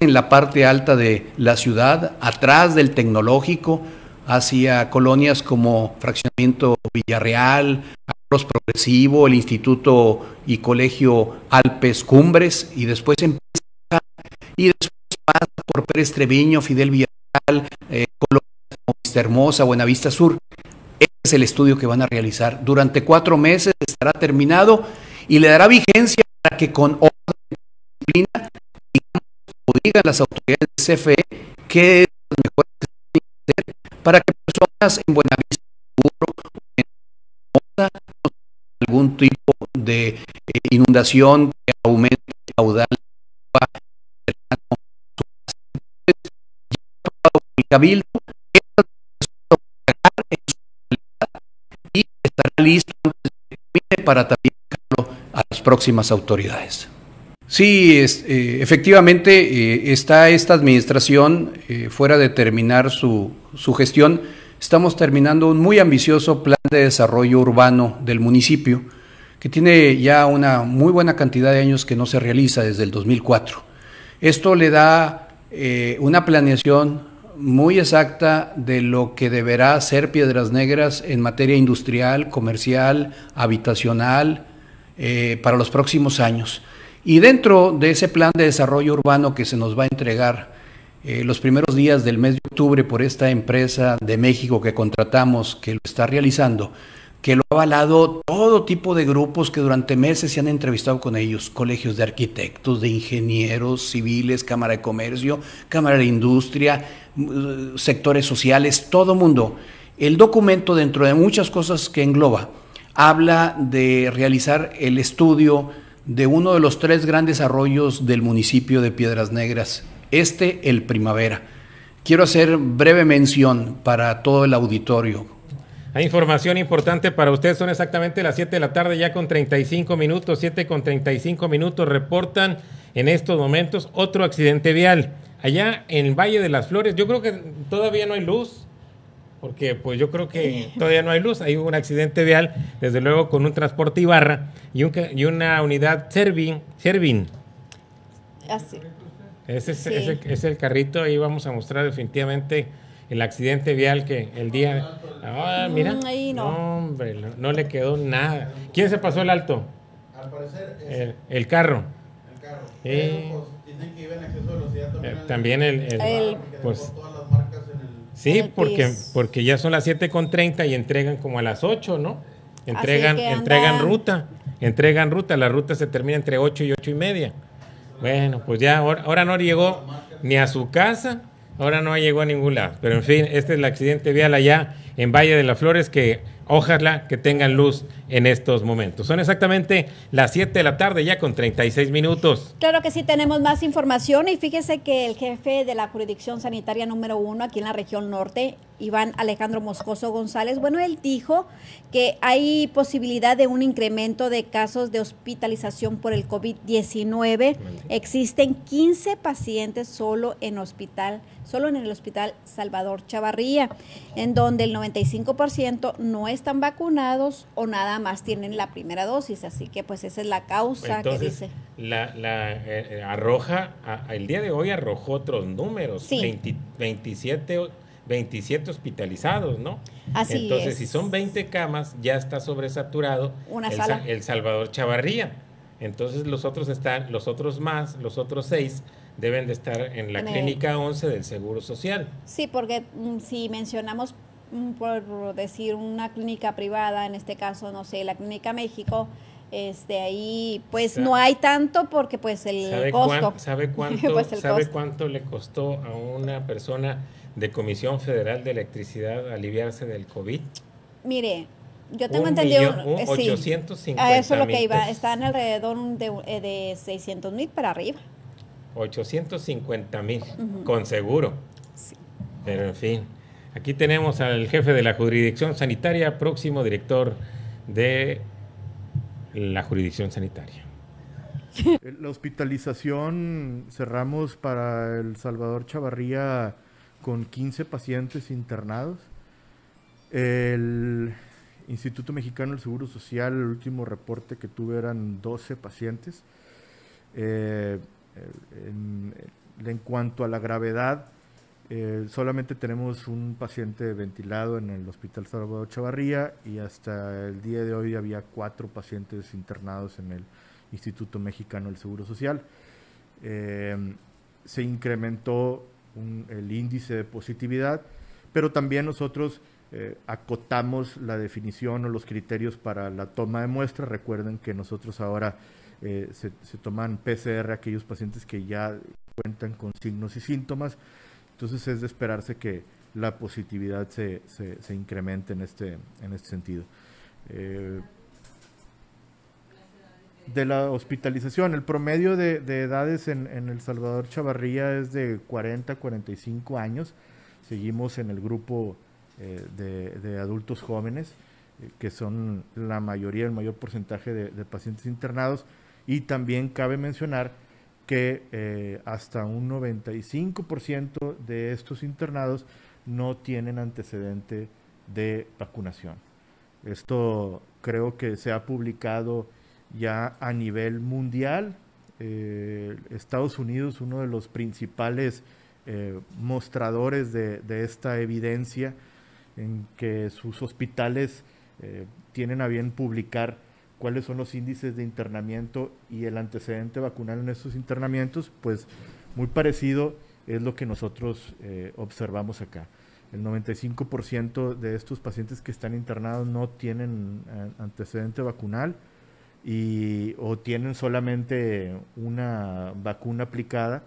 en la parte alta de la ciudad, atrás del tecnológico, hacia colonias como Fraccionamiento Villarreal, Arroz Progresivo, el Instituto y Colegio Alpes Cumbres, y después empieza y después pasa por Pérez Treviño, Fidel Villarreal, eh, Hermosa, Buenavista Sur. Ese es el estudio que van a realizar. Durante cuatro meses estará terminado y le dará vigencia para que con digan las autoridades de CFE qué es lo mejor que se tiene que hacer para que personas en Buenavista en algún tipo de eh, inundación que aumente el caudal el cabildo y estará listo para también a las próximas autoridades. Sí, es, eh, efectivamente eh, está esta administración eh, fuera de terminar su, su gestión. Estamos terminando un muy ambicioso plan de desarrollo urbano del municipio que tiene ya una muy buena cantidad de años que no se realiza desde el 2004. Esto le da una planeación muy exacta de lo que deberá ser Piedras Negras en materia industrial, comercial, habitacional, para los próximos años. Y dentro de ese plan de desarrollo urbano que se nos va a entregar eh, los primeros días del mes de octubre por esta empresa de México que contratamos, que lo está realizando, que lo ha avalado todo tipo de grupos que durante meses se han entrevistado con ellos, colegios de arquitectos, de ingenieros civiles, Cámara de Comercio, Cámara de Industria, mm, sectores sociales, todo mundo. El documento, dentro de muchas cosas que engloba, habla de realizar el estudio de uno de los tres grandes arroyos del municipio de Piedras Negras, este el Primavera. Quiero hacer breve mención para todo el auditorio hay información importante para ustedes, son exactamente las 7 de la tarde ya con 35 minutos, 7 con 35 minutos, reportan en estos momentos otro accidente vial. allá en el Valle de las Flores, yo creo que todavía no hay luz, porque pues yo creo que todavía no hay luz. Hay un accidente vial, desde luego con un transporte Ibarra y, un, y una unidad Servin. Servin. Así. Ese es, ese es el carrito, ahí vamos a mostrar definitivamente el accidente vial que el día... Ah, mira. Mm, ahí no. hombre, no, no le quedó nada. ¿Quién se pasó el alto? Al parecer es El, el carro. el carro. Eh. Pues, dicen que iba en exceso de velocidad también. Eh, el- también el- el- El- pues- dejó todas las marcas en el... Sí, porque, porque ya son las 7.30 y entregan como a las 8, ¿no? Entregan, entregan ruta. Entregan ruta. La ruta se termina entre 8 y 8 y media. Bueno, pues ya ahora, ahora no llegó ni a su casa, ahora no llegó a ningún lado. Pero en fin, este es el accidente vial allá en Valle de las Flores que ojalá que tengan luz en estos momentos. Son exactamente las 7 de la tarde ya con 36 minutos. Claro que sí, tenemos más información y fíjese que el jefe de la jurisdicción sanitaria número uno aquí en la región norte, Iván Alejandro Moscoso González, bueno, él dijo que hay posibilidad de un incremento de casos de hospitalización por el COVID-19. Existen 15 pacientes solo en hospital, solo en el hospital Salvador Chavarría, en donde el 95% no están vacunados o nada más tienen la primera dosis, así que pues esa es la causa que Entonces, dice. la, la, eh, arroja, a- el día de hoy arrojó otros números, Sí. 20 27, o- 27 hospitalizados, ¿no? Así Entonces, es. si son 20 camas, ya está sobresaturado Una el, sala. El Salvador Chavarría. Entonces, los otros están, los otros más, los otros seis deben de estar en la En el- clínica 11 del Seguro Social. Sí, porque mm, si mencionamos, mm, por decir, una clínica privada, en este caso, no sé, la Clínica México, este, ahí pues no hay tanto porque pues el ¿Sabe, costo. cuán- ¿sabe cuánto, Pues sabe costo. cuánto le costó a una persona de Comisión Federal de Electricidad aliviarse del COVID? Mire, yo tengo Un entendido... millón, un eh, sí, 850 a eso es lo que iba, están alrededor de, eh, de 600 mil para arriba. 850 mil, con seguro. Pero en fin, aquí tenemos al jefe de la jurisdicción sanitaria, próximo director de la jurisdicción sanitaria. Eh, La hospitalización cerramos para El Salvador Chavarría con 15 pacientes internados. El Instituto Mexicano del Seguro Social, el último reporte que tuve eran 12 pacientes. Eh, en, cuanto a la gravedad, eh, solamente tenemos un paciente ventilado en el Hospital Salvador Chavarría y hasta el día de hoy había cuatro pacientes internados en el Instituto Mexicano del Seguro Social. Eh, se incrementó el índice de positividad, pero también nosotros eh, acotamos la definición o los criterios para la toma de muestra. Recuerden que nosotros ahora eh, se, toman PCR aquellos pacientes que ya cuentan con signos y síntomas. Entonces es de esperarse que la positividad se, incremente en este, en este sentido. Eh, de la hospitalización, el promedio de, de edades en, El Salvador Chavarría es de 40 a 45 años. Seguimos en el grupo eh, de, adultos jóvenes, que son la mayoría, el mayor porcentaje de pacientes internados. Y también cabe mencionar que eh, hasta un 95% de estos internados no tienen antecedente de vacunación. Esto creo que se ha publicado ya a nivel mundial. Eh, Estados Unidos, uno de los principales eh, mostradores de, esta evidencia, en que sus hospitales tienen a bien publicar cuáles son los índices de internamiento y el antecedente vacunal en estos internamientos, pues muy parecido es lo que nosotros eh, observamos acá. El 95% de estos pacientes que están internados no tienen eh, antecedente vacunal y, o tienen solamente una vacuna aplicada.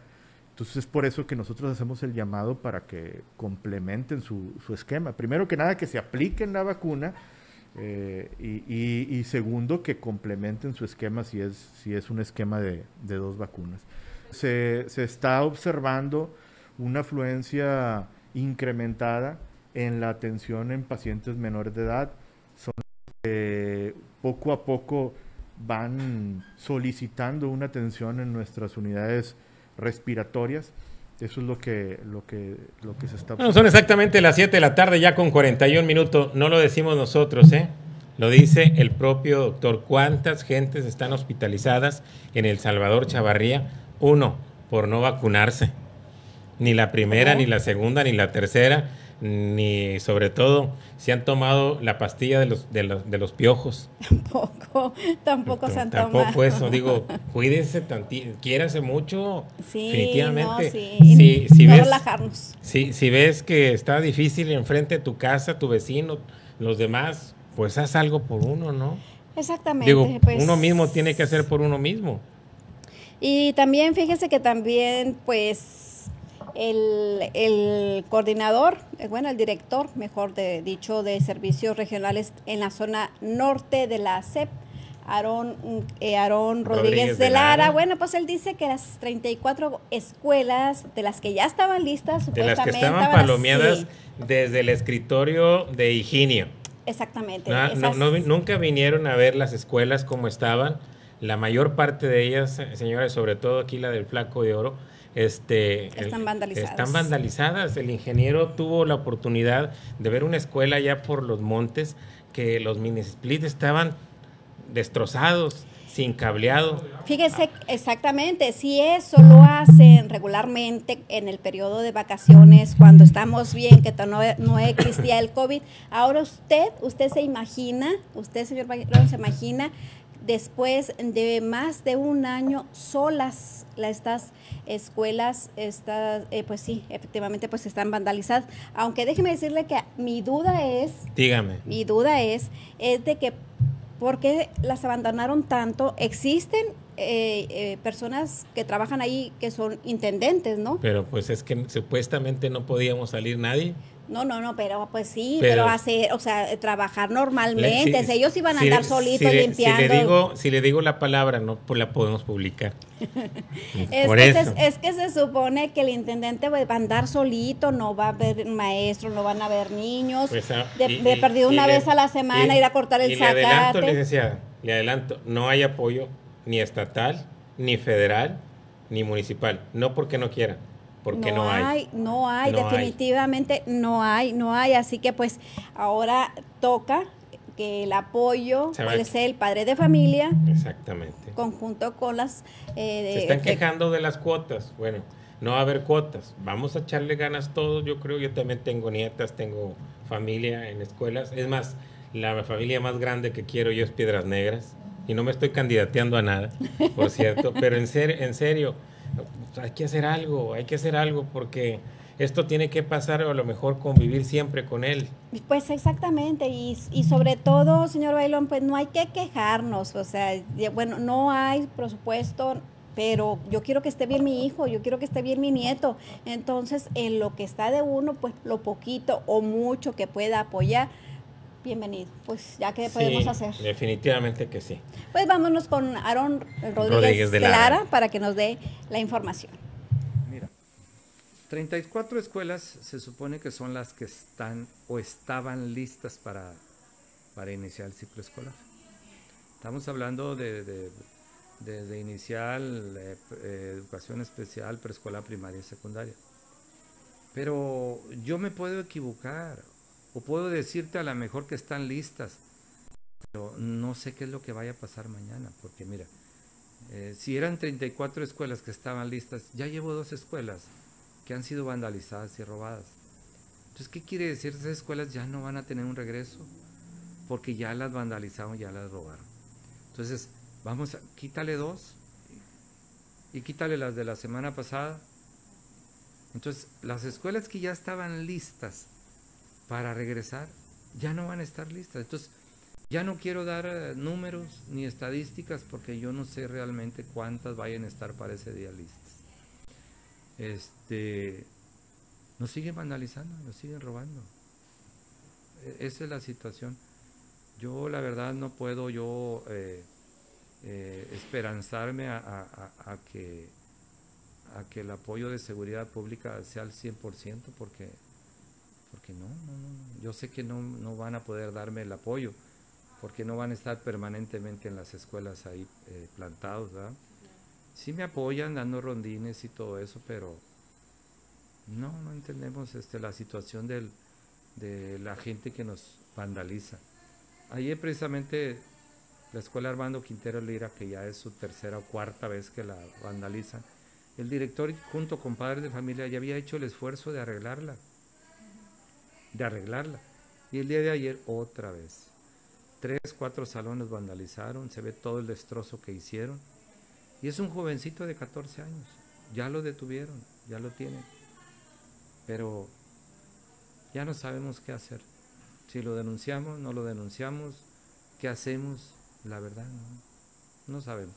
Entonces es por eso que nosotros hacemos el llamado para que complementen su, su esquema. Primero que nada, que se apliquen la vacuna eh, y, segundo, que complementen su esquema si es, si es un esquema de, dos vacunas. Se, se está observando una afluencia incrementada en la atención en pacientes menores de edad. Son que poco a poco van solicitando una atención en nuestras unidades respiratorias. Eso es lo que, lo que, lo que se está Bueno, son exactamente las 7 de la tarde, ya con 41 minutos. No lo decimos nosotros, ¿eh? Lo dice el propio doctor. ¿Cuántas gentes están hospitalizadas en El Salvador Chavarría? Uno, por no vacunarse. Ni la primera, ni la segunda, ni la tercera, ni sobre todo si han tomado la pastilla de los, de los, de los piojos. Tampoco, tampoco se han Tampoco tomado. eso, digo, cuídense tantito, quiérase mucho, Sí, definitivamente. no, sí. Si, si no ves, relajarnos. si, si ves que está difícil enfrente de tu casa, tu vecino, los demás, pues haz algo por uno, ¿no? Exactamente. Digo, pues, uno mismo tiene que hacer por uno mismo. Y también fíjese que también, pues, el, el coordinador, eh, bueno, el director, mejor de, dicho, de servicios regionales en la zona norte de la CEP, Aarón, mm, eh, Aarón Rodríguez, Rodríguez de Lara. Lara. Bueno, pues él dice que las 34 escuelas de las que ya estaban listas, De las que supuestamente estaban palomeadas sí, desde el escritorio de Higinio. exactamente. No, no- esas- no vi- nunca vinieron a ver las escuelas como estaban. La mayor parte de ellas, eh, señores, sobre todo aquí la del Flaco de Oro, este, Están vandalizadas. Están vandalizadas. El ingeniero tuvo la oportunidad de ver una escuela ya por los montes que los mini splits estaban destrozados, sin cableado. Fíjese exactamente, si eso lo hacen regularmente en el periodo de vacaciones, cuando estamos bien, que no, no existía el COVID, ahora usted, usted se imagina, usted señor Bailón, se imagina después de más de un año solas la- estas escuelas, estas, eh, pues sí, efectivamente pues están vandalizadas. Aunque déjeme decirle que mi duda es, Dígame. mi duda es, es de que ¿por qué las abandonaron tanto? Existen eh, eh, personas que trabajan ahí que son intendentes, ¿no? Pero pues es que supuestamente no podíamos salir nadie. No, no, no, pero pues sí, pero, Pero- hacer, o sea, trabar normalmente. Le- si- ellos iban a si- andar solitos limpiando. Si le, digo, si le digo la palabra, no pues la podemos publicar. Es Por que, eso. se, es que se supone que el intendente va a andar solito, no va a haber maestros, no van a haber niños. Pues, ah, de, y- de y- perdido y una vez a la semana ir a cortar el y le adelanto, licenciada, le adelanto, no hay apoyo ni estatal, ni federal, ni municipal. No porque no quieran, porque no, hay. No hay, No hay. definitivamente no hay, no hay. Así que pues ahora toca que el apoyo, puede ser el padre de familia, Exactamente. conjunto con las... eh, de- Se están quejando de las cuotas. Bueno, no va a haber cuotas. Vamos a echarle ganas todos. Yo creo, yo también tengo nietas, tengo familia en escuelas. Es más, la familia más grande que quiero yo es Piedras Negras. Y no me estoy candidateando a nada, por cierto. Pero en, ser, en serio, hay que hacer algo, hay que hacer algo porque esto tiene que pasar o a lo mejor convivir siempre con él. Pues exactamente, y, sobre todo, señor Bailón, pues no hay que quejarnos, o sea, bueno, no hay presupuesto, pero yo quiero que esté bien mi hijo, yo quiero que esté bien mi nieto, entonces en lo que está de uno, pues lo poquito o mucho que pueda apoyar, bienvenido, pues ya que podemos hacer. Definitivamente que sí. Pues vámonos con Aaron Rodríguez, Rodríguez de de Lara. Lara. para que nos dé la información. Mira, 34 escuelas se supone que son las que están o estaban listas para, para iniciar el ciclo escolar. Estamos hablando de, de- desde inicial, eh, eh, educación especial, preescolar, primaria y secundaria. Pero yo me puedo equivocar o puedo decirte a lo mejor que están listas, pero no sé qué es lo que vaya a pasar mañana, porque mira, eh, si eran 34 escuelas que estaban listas, ya llevo dos escuelas que han sido vandalizadas y robadas. Entonces, ¿qué quiere decir? Esas escuelas ya no van a tener un regreso porque ya las vandalizaron, ya las robaron. Entonces, vamos a, quítale dos y quítale las de la semana pasada. Entonces, las escuelas que ya estaban listas para regresar, ya no van a estar listas. Entonces, ya no quiero dar eh, números ni estadísticas porque yo no sé realmente cuántas vayan a estar para ese día listas. Este, nos siguen vandalizando, nos siguen robando. E- Esa es la situación. Yo la verdad no puedo yo eh, eh, esperanzarme a, a- que, a que el apoyo de seguridad pública sea al 100% porque, porque no, no, no, yo sé que no, no van a poder darme el apoyo porque no van a estar permanentemente en las escuelas ahí eh, plantados, ¿verdad? Sí me apoyan dando rondines y todo eso, pero, No, no entendemos este, la situación del, de la gente que nos vandaliza. Ayer precisamente la escuela Armando Quintero Lira, que ya es su tercera o cuarta vez que la vandalizan, el director junto con padres de familia ya había hecho el esfuerzo de arreglarla, de arreglarla. Y el día de ayer otra vez. Tres, cuatro salones vandalizaron, se ve todo el destrozo que hicieron. Y es un jovencito de 14 años. Ya lo detuvieron, ya lo tienen. Pero ya no sabemos qué hacer. Si lo denunciamos, no lo denunciamos, ¿qué hacemos? La verdad, no, no sabemos.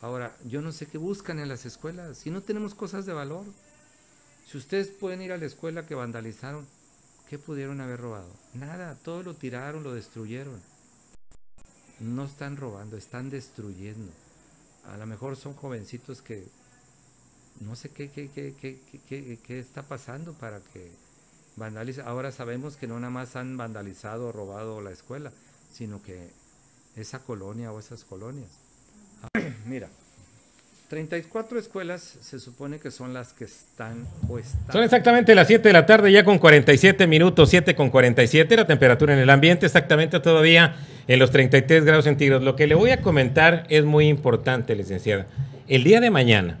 Ahora, yo no sé qué buscan en las escuelas, si no tenemos cosas de valor. Si ustedes pueden ir a la escuela que vandalizaron, ¿qué pudieron haber robado? Nada, todo lo tiraron, lo destruyeron. No están robando, están destruyendo. A lo mejor son jovencitos que no sé qué, qué, qué, qué, qué, está pasando para que vandalicen. Ahora sabemos que no nada más han vandalizado o robado la escuela, sino que esa colonia o esas colonias. Mira, 34 escuelas se supone que son las que están o están. Son exactamente las 7 de la tarde, ya con 47 minutos, 7 con 47, la temperatura en el ambiente exactamente todavía en los 33 grados centígrados. Lo que le voy a comentar es muy importante, licenciada. El día de mañana,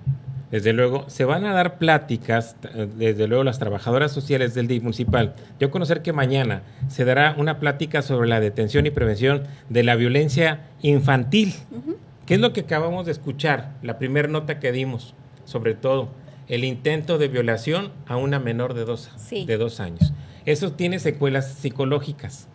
desde luego, se van a dar pláticas, desde luego las trabajadoras sociales del DIF municipal. Yo conocer que mañana se dará una plática sobre la detención y prevención de la violencia infantil. ¿Qué es lo que acabamos de escuchar? La primera nota que dimos, sobre todo, el intento de violación a una menor de dos, Sí. de dos años. Eso tiene secuelas psicológicas,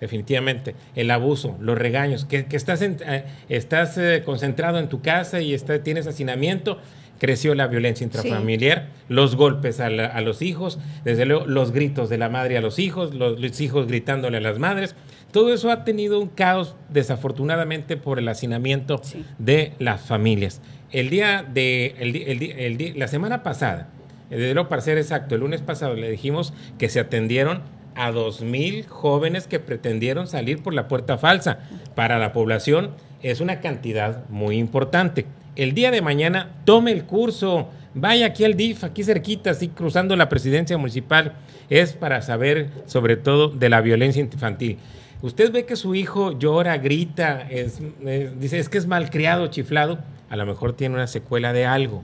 definitivamente. El abuso, los regaños, que, que estás, en- eh, estás eh, concentrado en tu casa y está, tienes hacinamiento, creció la violencia intrafamiliar, los golpes a, la- a los hijos, desde luego los gritos de la madre a los hijos, los, los hijos gritándole a las madres. Todo eso ha tenido un caos, desafortunadamente, por el hacinamiento Sí. de las familias. El día de, el el el la semana pasada, eh, desde luego para ser exacto, el lunes pasado le dijimos que se atendieron a 2.000 jóvenes que pretendieron salir por la puerta falsa. Para la población es una cantidad muy importante. El día de mañana tome el curso, vaya aquí al DIF, aquí cerquita, así cruzando la presidencia municipal. Es para saber sobre todo de la violencia infantil. Usted ve que su hijo llora, grita, es- es- dice es que es malcriado, chiflado, a lo mejor tiene una secuela de algo.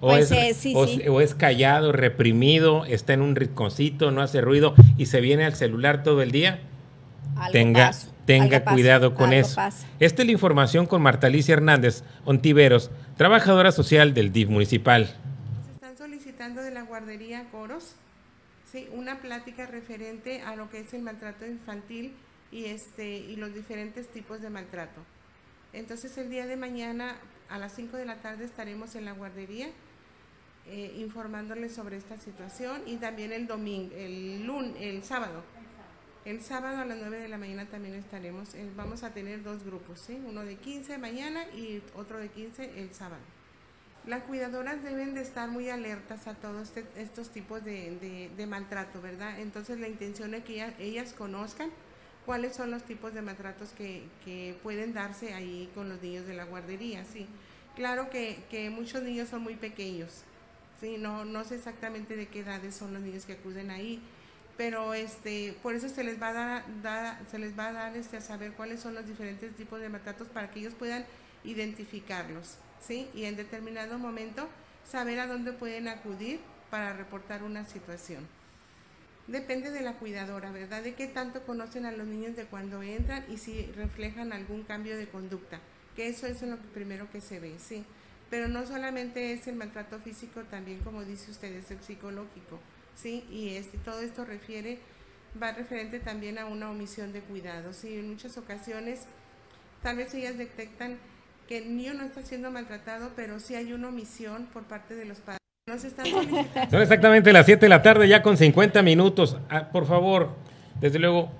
O, Pues, es, sí, o, sí. o es callado, reprimido, está en un rinconcito, no hace ruido y se viene al celular todo el día. Algo tenga pasa, tenga algo pasa, cuidado con algo eso. pasa. Esta es la información con Marta Alicia Hernández Ontiveros, trabajadora social del DIF municipal. Se están solicitando de la guardería Coros, sí, una plática referente a lo que es el maltrato infantil y este y los diferentes tipos de maltrato. Entonces el día de mañana a las 5 de la tarde estaremos en la guardería eh, informándoles sobre esta situación y también el domingo, el lunes, el sábado. El sábado a las 9 de la mañana también estaremos, eh, vamos a tener dos grupos, ¿sí? uno de 15 mañana y otro de 15 el sábado. Las cuidadoras deben de estar muy alertas a todos estos tipos de, maltrato, ¿verdad? Entonces la intención es que ellas, conozcan cuáles son los tipos de maltratos que, que pueden darse ahí con los niños de la guardería, sí. Claro que, que muchos niños son muy pequeños, sí, no, no sé exactamente de qué edades son los niños que acuden ahí, pero este, por eso se les va a dar, se les va a dar este, a saber cuáles son los diferentes tipos de maltratos para que ellos puedan identificarlos, ¿sí? Y en determinado momento saber a dónde pueden acudir para reportar una situación. Depende de la cuidadora, ¿verdad? De qué tanto conocen a los niños de cuando entran y si reflejan algún cambio de conducta, que eso es lo primero que se ve, sí. Pero no solamente es el maltrato físico, también como dice usted, es el psicológico, ¿sí? Y este, todo esto refiere, va referente también a una omisión de cuidado, ¿sí? En muchas ocasiones, tal vez ellas detectan que el niño no está siendo maltratado, pero sí hay una omisión por parte de los padres. Son exactamente las 7 de la tarde, ya con 50 minutos. Ah, por favor, desde luego,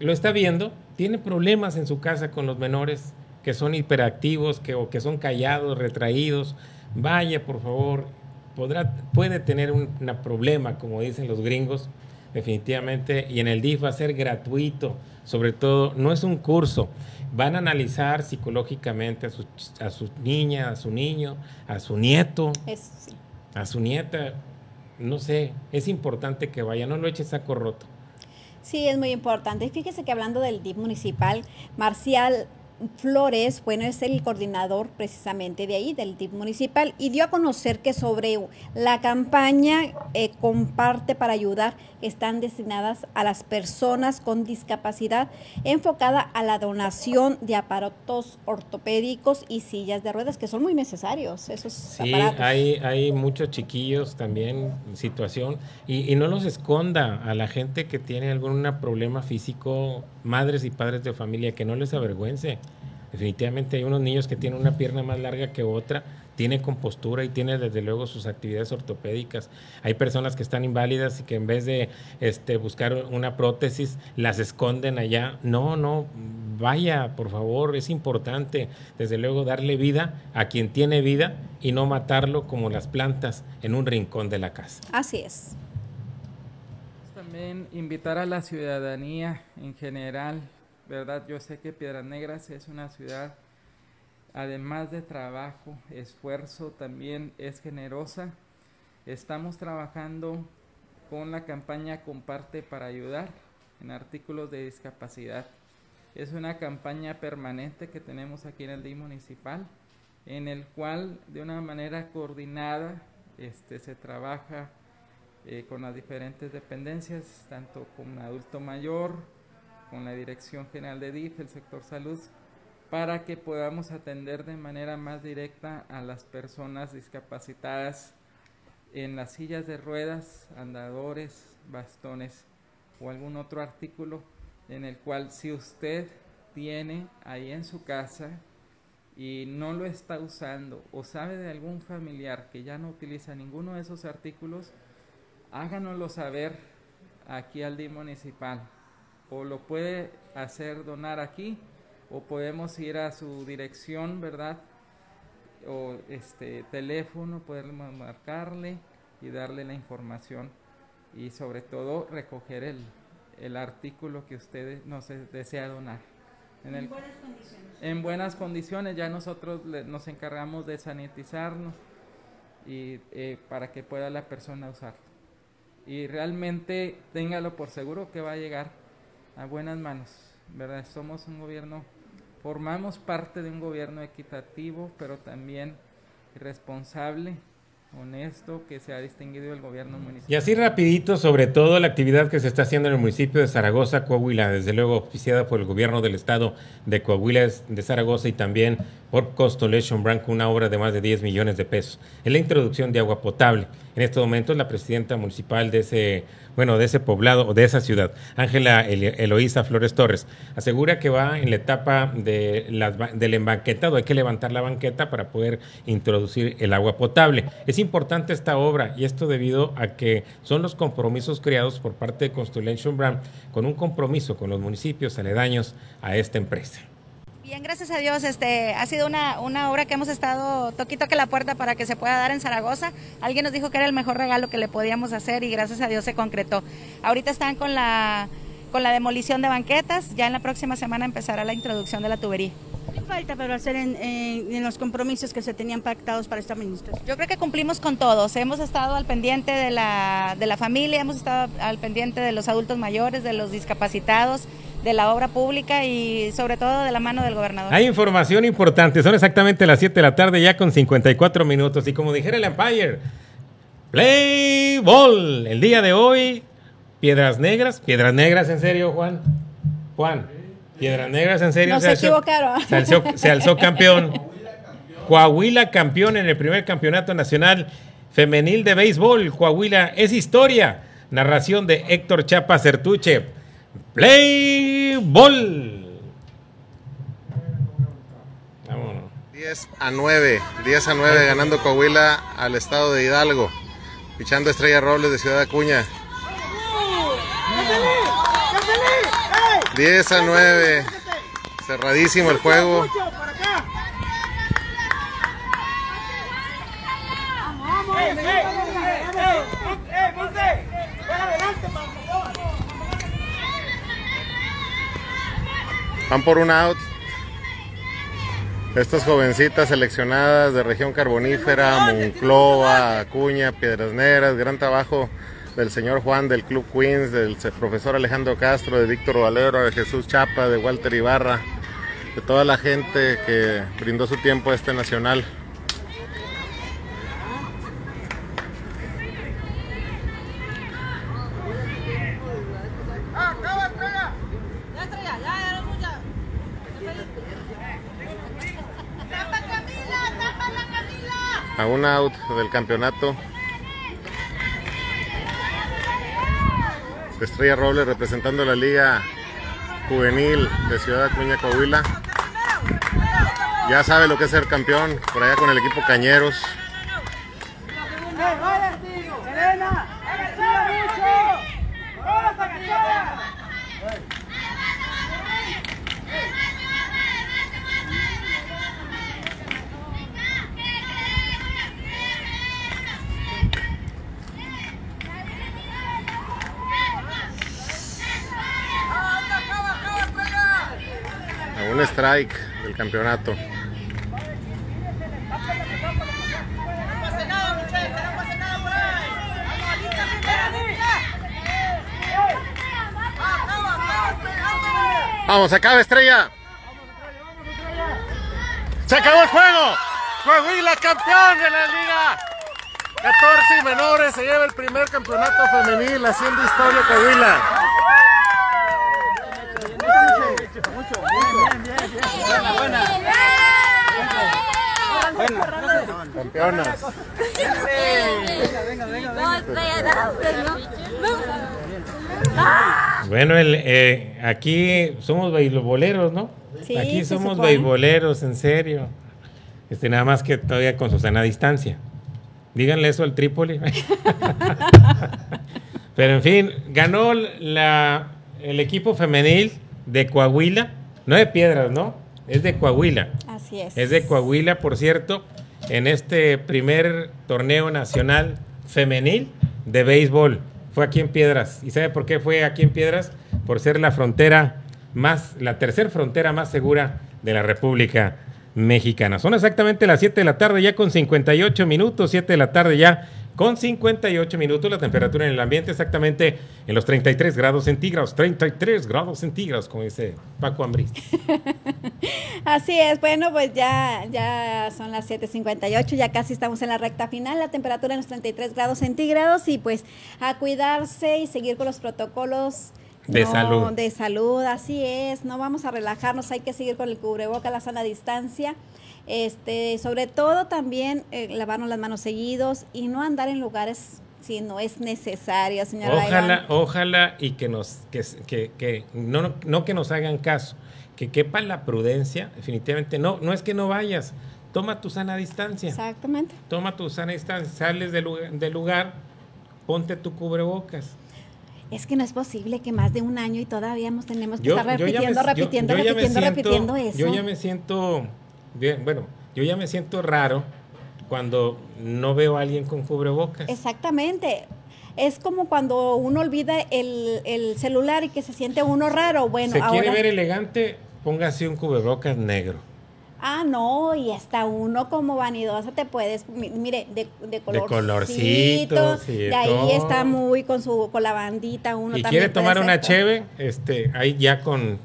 lo está viendo, tiene problemas en su casa con los menores que son hiperactivos, que, o que son callados, retraídos. Vaya, por favor, podrá, puede tener un una problema, como dicen los gringos, definitivamente, y en el DIF va a ser gratuito, sobre todo, no es un curso, van a analizar psicológicamente a su, a su niña, a su niño, a su nieto, sí. a su nieta no sé, es importante que vaya, no lo eches saco roto. Sí, es muy importante. Y fíjese que hablando del DIP municipal, Marcial Flores, bueno, es el coordinador precisamente de ahí, del DIP municipal, y dio a conocer que sobre la campaña eh, Comparte para ayudar están destinadas a las personas con discapacidad, enfocada a la donación de aparatos ortopédicos y sillas de ruedas, que son muy necesarios esos Sí, aparatos. hay, hay muchos chiquillos también en situación y, y no los esconda a la gente que tiene algún problema físico, madres y padres de familia, que no les avergüence. Definitivamente hay unos niños que tienen una pierna más larga que otra, tiene compostura y tiene desde luego sus actividades ortopédicas. Hay personas que están inválidas y que en vez de este, buscar una prótesis las esconden allá. No, no, vaya, por favor, es importante desde luego darle vida a quien tiene vida y no matarlo como las plantas en un rincón de la casa. Así es. También invitar a la ciudadanía en general, ¿verdad? Yo sé que Piedras Negras es una ciudad, además de trabajo, esfuerzo, también es generosa. Estamos trabajando con la campaña Comparte para ayudar en artículos de discapacidad. Es una campaña permanente que tenemos aquí en el DI municipal, en el cual de una manera coordinada este, se trabaja eh, con las diferentes dependencias, tanto con adulto mayor, con la Dirección General de DIF, el sector salud, para que podamos atender de manera más directa a las personas discapacitadas en las sillas de ruedas, andadores, bastones o algún otro artículo en el cual si usted tiene ahí en su casa y no lo está usando o sabe de algún familiar que ya no utiliza ninguno de esos artículos, háganoslo saber aquí al DI municipal o lo puede hacer donar aquí o podemos ir a su dirección, ¿verdad? O este teléfono, poder marcarle y darle la información y sobre todo recoger el, el artículo que usted nos desea donar. En, el, buenas condiciones. en buenas condiciones, ya nosotros le- nos encargamos de sanitizarnos y eh, para que pueda la persona usarlo. Y realmente téngalo por seguro que va a llegar a buenas manos, ¿verdad? Somos un gobierno, formamos parte de un gobierno equitativo, pero también responsable, honesto, que se ha distinguido el gobierno municipal. Y así rapidito sobre todo la actividad que se está haciendo en el municipio de Zaragoza, Coahuila, desde luego auspiciada por el gobierno del estado de Coahuila de Zaragoza y también por Constellation Branco, una obra de más de 10 millones de pesos. Es la introducción de agua potable. En estos momentos la presidenta municipal de ese, bueno, de ese poblado o de esa ciudad, Ángela Eloísa Flores Torres, asegura que va en la etapa de las del embanquetado. Hay que levantar la banqueta para poder introducir el agua potable. Es importante esta obra y esto debido a que son los compromisos creados por parte de Constellation Brand con un compromiso con los municipios aledaños a esta empresa. Bien, gracias a Dios, este, ha sido una, una obra que hemos estado toqui toque la puerta para que se pueda dar en Zaragoza. Alguien nos dijo que era el mejor regalo que le podíamos hacer y gracias a Dios se concretó. Ahorita están con la, con la demolición de banquetas, ya en la próxima semana empezará la introducción de la tubería. ¿Qué falta pero hacer en, en- en los compromisos que se tenían pactados para esta administración? Yo creo que cumplimos con todos. Hemos estado al pendiente de la, de la familia, hemos estado al pendiente de los adultos mayores, de los discapacitados, de la obra pública y sobre todo de la mano del gobernador. Hay información importante, son exactamente las 7 de la tarde ya con 54 minutos. Y como dijera el Empire, Play Ball, el día de hoy, Piedras Negras, Piedras Negras en serio Juan, Juan, Piedras Negras en serio, No se alzó- equivocaron. se alzó, se alzó campeón, Coahuila campeón en el primer campeonato nacional femenil de béisbol, Coahuila es historia, narración de Héctor Chapa Certuche, Play Ball. Vámonos. 10 a 9, 10 a 9 ganando Coahuila al estado de Hidalgo, pichando Estrella Robles de Ciudad Acuña. 10 a 9, cerradísimo el juego. Van por un out. Estas jovencitas seleccionadas de región carbonífera, Monclova, Acuña, Piedras Negras, gran trabajo del señor Juan del Club Queens, del profesor Alejandro Castro, de Víctor Valero, de Jesús Chapa, de Walter Ibarra, de toda la gente que brindó su tiempo a este nacional. A un out del campeonato. Estrella Robles representando la Liga Juvenil de Ciudad Acuña, Coahuila. Ya sabe lo que es ser campeón, por allá con el equipo Cañeros. A un strike del campeonato. Vamos, acaba Estrella. Se acabó el juego. Coahuila campeón de la liga. 14 y menores se lleva el primer campeonato femenil haciendo historia Coahuila. Campeonas. Bueno, el, eh, aquí somos beisboleros, ¿no? Sí, aquí somos beisboleros, en serio. Este, nada más que todavía con Susana a distancia. Díganle eso al Trípoli. Pero en fin, ganó la, el equipo femenil de Coahuila, no de Piedras, ¿no? Es de Coahuila. Así es. Es de Coahuila, por cierto, en este primer torneo nacional femenil de béisbol. Fue aquí en Piedras. ¿Y sabe por qué fue aquí en Piedras? Por ser la frontera más, la tercera frontera más segura de la República Mexicana. Son exactamente las 7 de la tarde ya con 58 minutos, 7 de la tarde ya con 58 minutos. La temperatura en el ambiente exactamente en los 33 grados centígrados. 33 grados centígrados, como dice Paco Ambris. Así es, bueno, pues ya, ya son las 7.58, ya casi estamos en la recta final, la temperatura en los 33 grados centígrados y pues a cuidarse y seguir con los protocolos. De no, salud. De salud, así es, no vamos a relajarnos, hay que seguir con el cubreboca, la sana distancia. Este, sobre todo también eh, lavarnos las manos seguidos y no andar en lugares si no es necesario, señora. Ojalá, ojalá y que nos, que, que, que no, no que nos hagan caso, que quepa la prudencia, definitivamente. No, no es que no vayas, toma tu sana distancia. Exactamente. Toma tu sana distancia, sales del lugar, del lugar ponte tu cubrebocas. Es que no es posible que más de un año y todavía nos tenemos que Yo- estar yo ya me- repitiendo, yo- repitiendo, repitiendo, siento- repitiendo eso. Yo ya me siento, bueno, yo ya me siento raro cuando no veo a alguien con cubrebocas. Exactamente. Es como cuando uno olvida el, el celular y que se siente uno raro. Bueno, Se ahora. quiere ver elegante, póngase un cubrebocas negro. Ah, no, y hasta uno como vanidosa te puedes, mi- mire, de, de colorcito. colorcitos y de de ahí todo. está muy con su con la bandita uno y también quiere tomar una cheve, este, ahí ya con,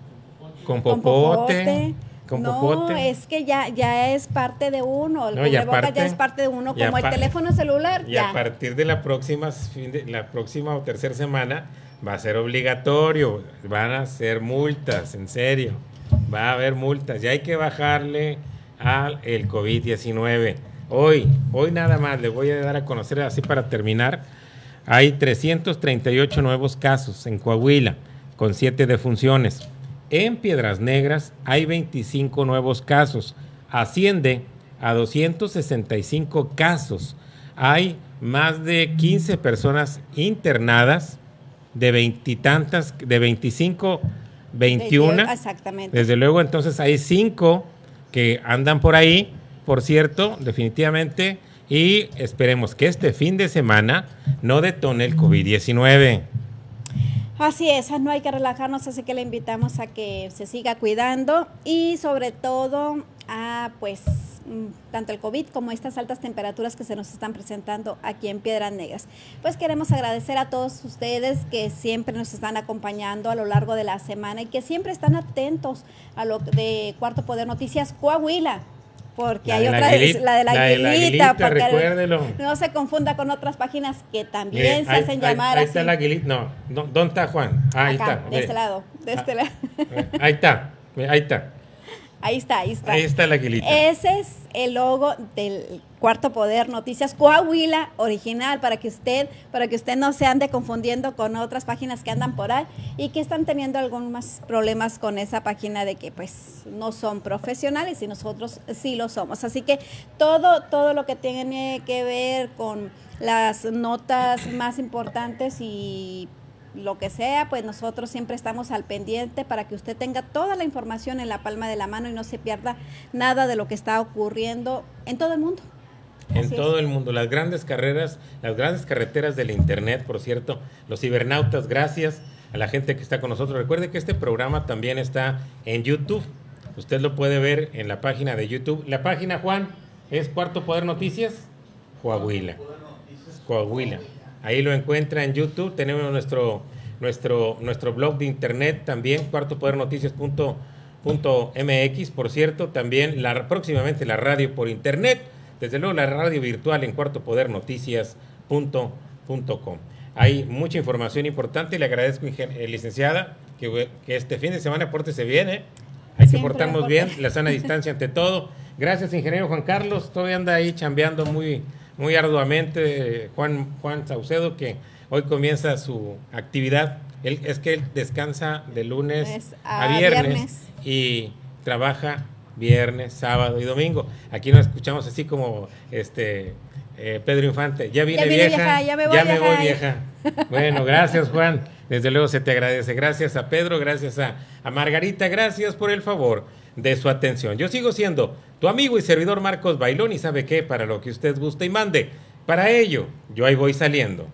con con popote. Con no, popote. es que ya, ya es parte de uno. El No, aparte- ya es parte de uno, como el teléfono celular. Y ya. a partir de la próxima, fin de- la próxima o tercera semana va a ser obligatorio. Van a ser multas, en serio. Va a haber multas. Ya hay que bajarle al el COVID-19. Hoy, hoy nada más, le voy a dar a conocer así para terminar. Hay 338 nuevos casos en Coahuila, con 7 defunciones. En Piedras Negras hay 25 nuevos casos. Asciende a 265 casos. Hay más de 15 personas internadas, de veintitantas, de 25, 21. Exactamente. Desde luego, entonces hay cinco que andan por ahí, por cierto, definitivamente, y esperemos que este fin de semana no detone el COVID-19. Así es, no hay que relajarnos, así que le invitamos a que se siga cuidando y sobre todo a pues mm, tanto el COVID como estas altas temperaturas que se nos están presentando aquí en Piedras Negras. Pues queremos agradecer a todos ustedes que siempre nos están acompañando a lo largo de la semana y que siempre están atentos a lo de Cuarto Poder Noticias Coahuila porque La hay otra, la de la la de la aguilita, aguilita, porque recuérdelo. no se confunda con otras páginas que también Mire, se ahí- hacen ahí- llamar Ahí así. está la aguilita. No, no, ¿dónde está Juan? Ah, ahí está. de mire. este lado, de este lado. Ahí está. Ahí está. Ahí está, ahí está. Ahí está la aguilita. Ese es el logo del Cuarto Poder Noticias Coahuila original para que usted, para que usted no se ande confundiendo con otras páginas que andan por ahí y que están teniendo algunos problemas con esa página de que pues no son profesionales y nosotros sí lo somos. Así que todo, todo lo que tiene que ver con las notas más importantes y lo que sea, pues nosotros siempre estamos al pendiente para que usted tenga toda la información en la palma de la mano y no se pierda nada de lo que está ocurriendo en todo el mundo. En Así todo es. el mundo, las grandes carreras, las grandes carreteras del Internet, por cierto, los cibernautas, gracias a la gente que está con nosotros. Recuerde que este programa también está en YouTube. Usted lo puede ver en la página de YouTube. La página, Juan, es Cuarto Poder Noticias, Coahuila. Coahuila. Ahí lo encuentra en YouTube. Tenemos nuestro, nuestro, nuestro blog de internet también, cuartopodernoticias.mx, por cierto. También la, próximamente la radio por internet. Desde luego la radio virtual en cuartopodernoticias.com. Hay mucha información importante. Le agradezco, eh, licenciada, que, que este fin de semana pórtese bien, ¿eh? Hay que portarnos bien, la sana distancia ante todo. Gracias, ingeniero Juan Carlos. Todavía anda ahí chambeando muy, muy arduamente. Juan, Juan Saucedo, que hoy comienza su actividad. Él, es que él descansa de lunes Es a, a viernes, viernes. y trabaja viernes, sábado y domingo. Aquí nos escuchamos así como este eh, Pedro Infante. Ya vine, Ya vine, vieja, vieja, ya me voy, vieja. Bueno, gracias Juan. Desde luego se te agradece. Gracias a Pedro, gracias a, a Margarita, gracias por el favor de su atención. Yo sigo siendo tu amigo y servidor Marcos Bailón y sabe qué, para lo que usted guste y mande. Para ello, yo ahí voy saliendo.